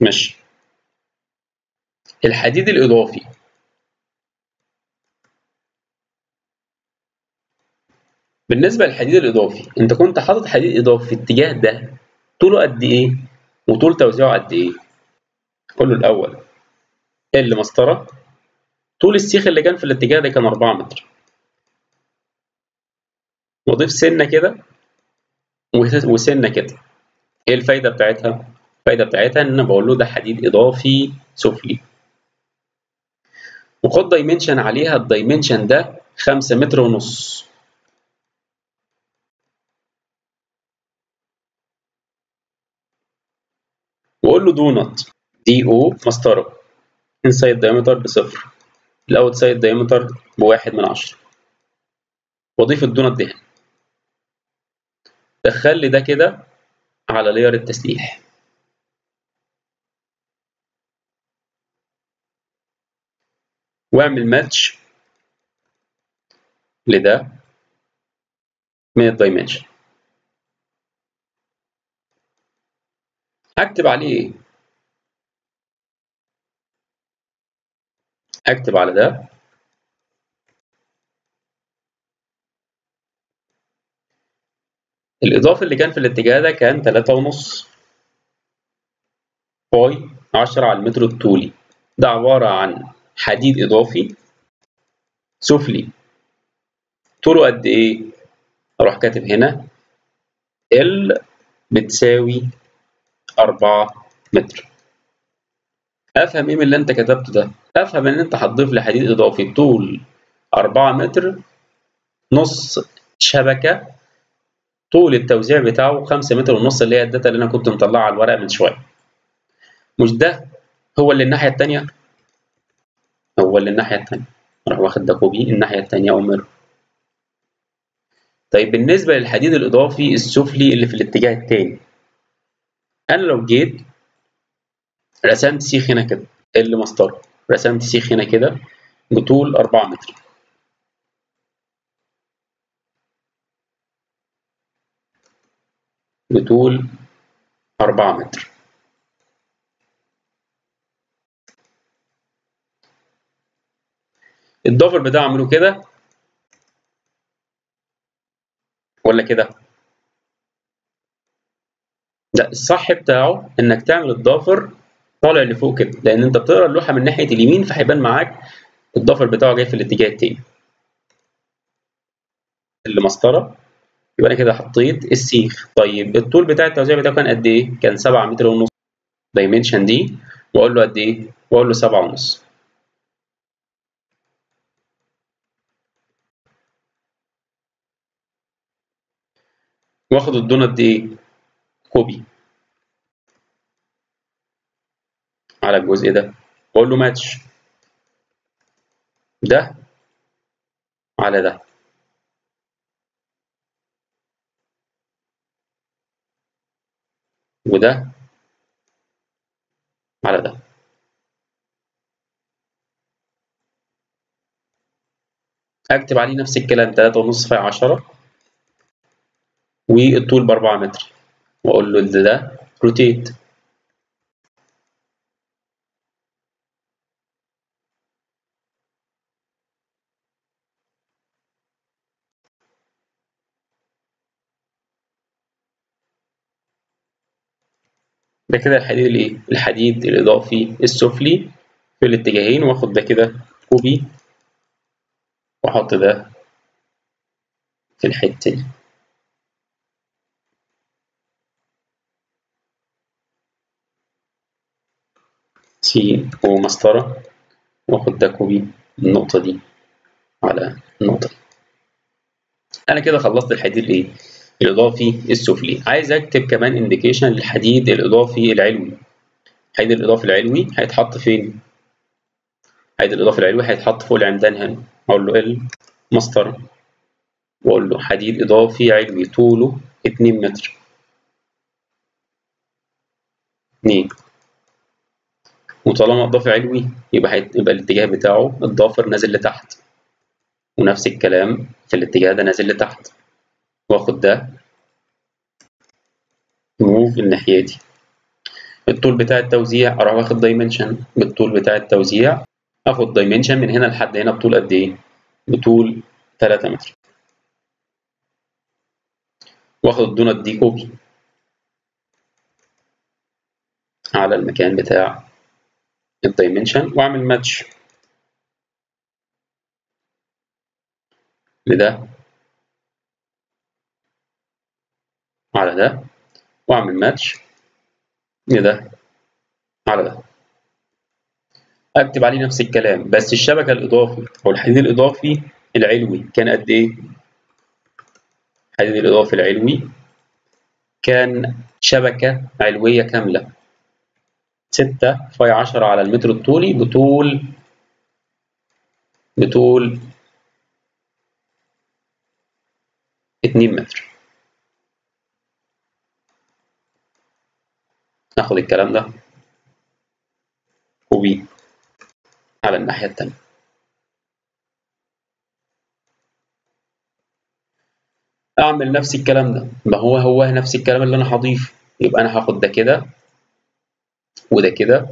ماشي الحديد الإضافي. بالنسبة للحديد الإضافي أنت كنت حاطط حديد إضافي في الاتجاه ده طوله قد إيه وطول توزيعه قد إيه؟ قول له الأول. ال مسطرة طول السيخ اللي كان في الاتجاه ده كان 4 متر. وضيف سنة كده وسنة كده. إيه الفايدة بتاعتها؟ الفايدة بتاعتها إن أنا بقول له ده حديد إضافي سفلي. وخد dimension عليها ال dimension ده 5 متر ونص. وقول له donut DO مسطره inside diameter بصفر ال outside diameter بواحد من عشرة. واضيف الدونت دي هنا دخل لي ده كده على layer التسليح. واعمل ماتش لده من الـ dimension هكتب عليه. هكتب على ده. الإضافة اللي كان في الاتجاه ده كان تلاتة ونص. باي عشرة على المتر الطولي. ده عبارة عن حديد إضافي. سفلي. طوله قد إيه؟ أروح كاتب هنا. ال بتساوي أربعة متر. أفهم إيه من اللي أنت كتبته ده؟ أفهم إن أنت هتضيف لي حديد إضافي طول أربعة متر نص شبكة طول التوزيع بتاعه خمسة متر ونص اللي هي الـ data اللي أنا كنت مطلعها على الورق من شوية. مش ده هو اللي الناحية التانية؟ هو اللي الناحية التانية. أروح واخد ده copy الناحية التانية أمر طيب بالنسبة للحديد الإضافي السفلي اللي في الاتجاه التاني. أنا لو جيت رسمت سيخ هنا كده اللي مسطرة رسمت سيخ هنا كده بطول أربعة متر. بطول أربعة متر. الضافر بتاعه اعمله كده؟ ولا كده؟ لا الصح بتاعه انك تعمل الضافر طالع لفوق كده لأن انت بتقرا اللوحة من ناحية اليمين فهيبان معاك الضافر بتاعه جاي في الاتجاه التاني. اللي مسطرة. يبقى أنا كده حطيت السيخ. طيب الطول بتاع التوزيع بتاعه كان قد إيه؟ كان 7 متر ونص. دايمنشن دي. وأقول له قد إيه؟ وأقول له 7 ونص. واخد الدونت دي copy على الجزء ده. واقول له ماتش. ده على ده. وده على ده. أكتب عليه نفس الكلام تلاتة ونص في عشرة. والطول بأربعة متر وأقول له ده, ده روتيت ده كده الحديد الايه؟ الحديد الإضافي السفلي في الاتجاهين وأخد ده كده copy وأحط ده في الحتة دي C ومسطرة واخد ده copy النقطة دي على النقطة دي. أنا كده خلصت الحديد الإيه؟ الإضافي السفلي. عايز أكتب كمان indication للحديد الإضافي العلوي. الحديد الإضافي العلوي هيتحط فين؟ الحديد الإضافي العلوي هيتحط فوق العمدان هنا. أقول له ال مسطرة وأقول له حديد إضافي علوي طوله 2 متر. 2 وطالما الضافر علوي يبقى هيبقى الاتجاه بتاعه الضافر نازل لتحت. ونفس الكلام في الاتجاه ده نازل لتحت. واخد ده؟ move الناحية دي. الطول بتاع التوزيع أروح واخد dimension بالطول بتاع التوزيع أخد dimension من هنا لحد هنا بطول قد إيه؟ بطول 3 متر. واخد الدونت دي copy على المكان بتاع الـ dimension واعمل ماتش لده على ده. واعمل ماتش لده على ده. أكتب عليه نفس الكلام بس الشبكة الإضافي أو الحديد الإضافي العلوي كان قد إيه؟ الحديد الإضافي العلوي كان شبكة علوية كاملة. 6 فاي 10 على المتر الطولي بطول بطول 2 متر. ناخد الكلام ده. كوبي على الناحية التانية. أعمل نفس الكلام ده. ما هو هو نفس الكلام اللي أنا هضيفه. يبقى أنا هاخد ده كده. وده كده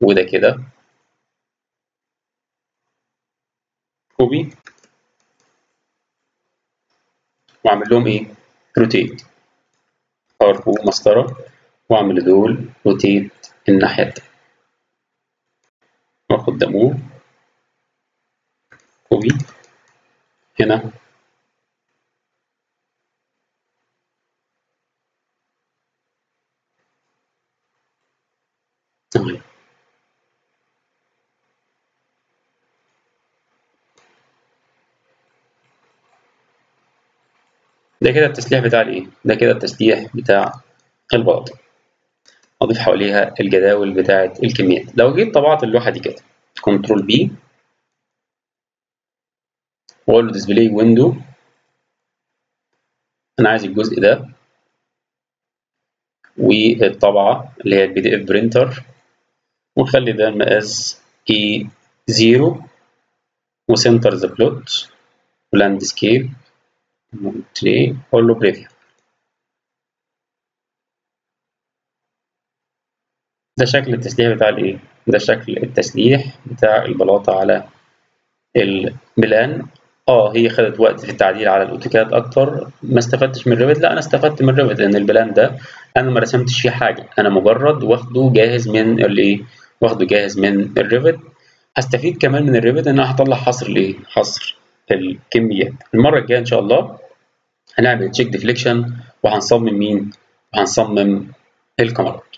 وده كده. copy واعمل لهم إيه؟ rotate RO مسطره واعمل دول rotate الناحية التانيه واخد ده copy هنا. ده كده التسليح بتاع الإيه؟ ده كده التسليح بتاع البلاطه أضيف حواليها الجداول بتاعة الكميات لو جيت طبعت اللوحة دي كده Control P واقول له display window أنا عايز الجزء ده والطبعة اللي هي الـ PDF printer ونخلي ده المقاس A0 و center the plot و landscape 3 o lo previo. ده شكل التسليح بتاع الايه؟ ده شكل التسليح بتاع البلاطة على الـ plan آه هي خدت وقت في التعديل على الـ AutoCAD أكتر. ما استفدتش من Revit لا أنا استفدت من Revit لأن الـ plan ده أنا ما رسمتش فيه حاجة. أنا مجرد واخده جاهز من الايه واخده جاهز من الـ Revit هستفيد كمان من الـ Revit إن أنا هطلع حصر الايه حصر الكميات. المرة الجاية إن شاء الله هنعمل check deflection وهنصمم مين؟ وهنصمم الكمرات.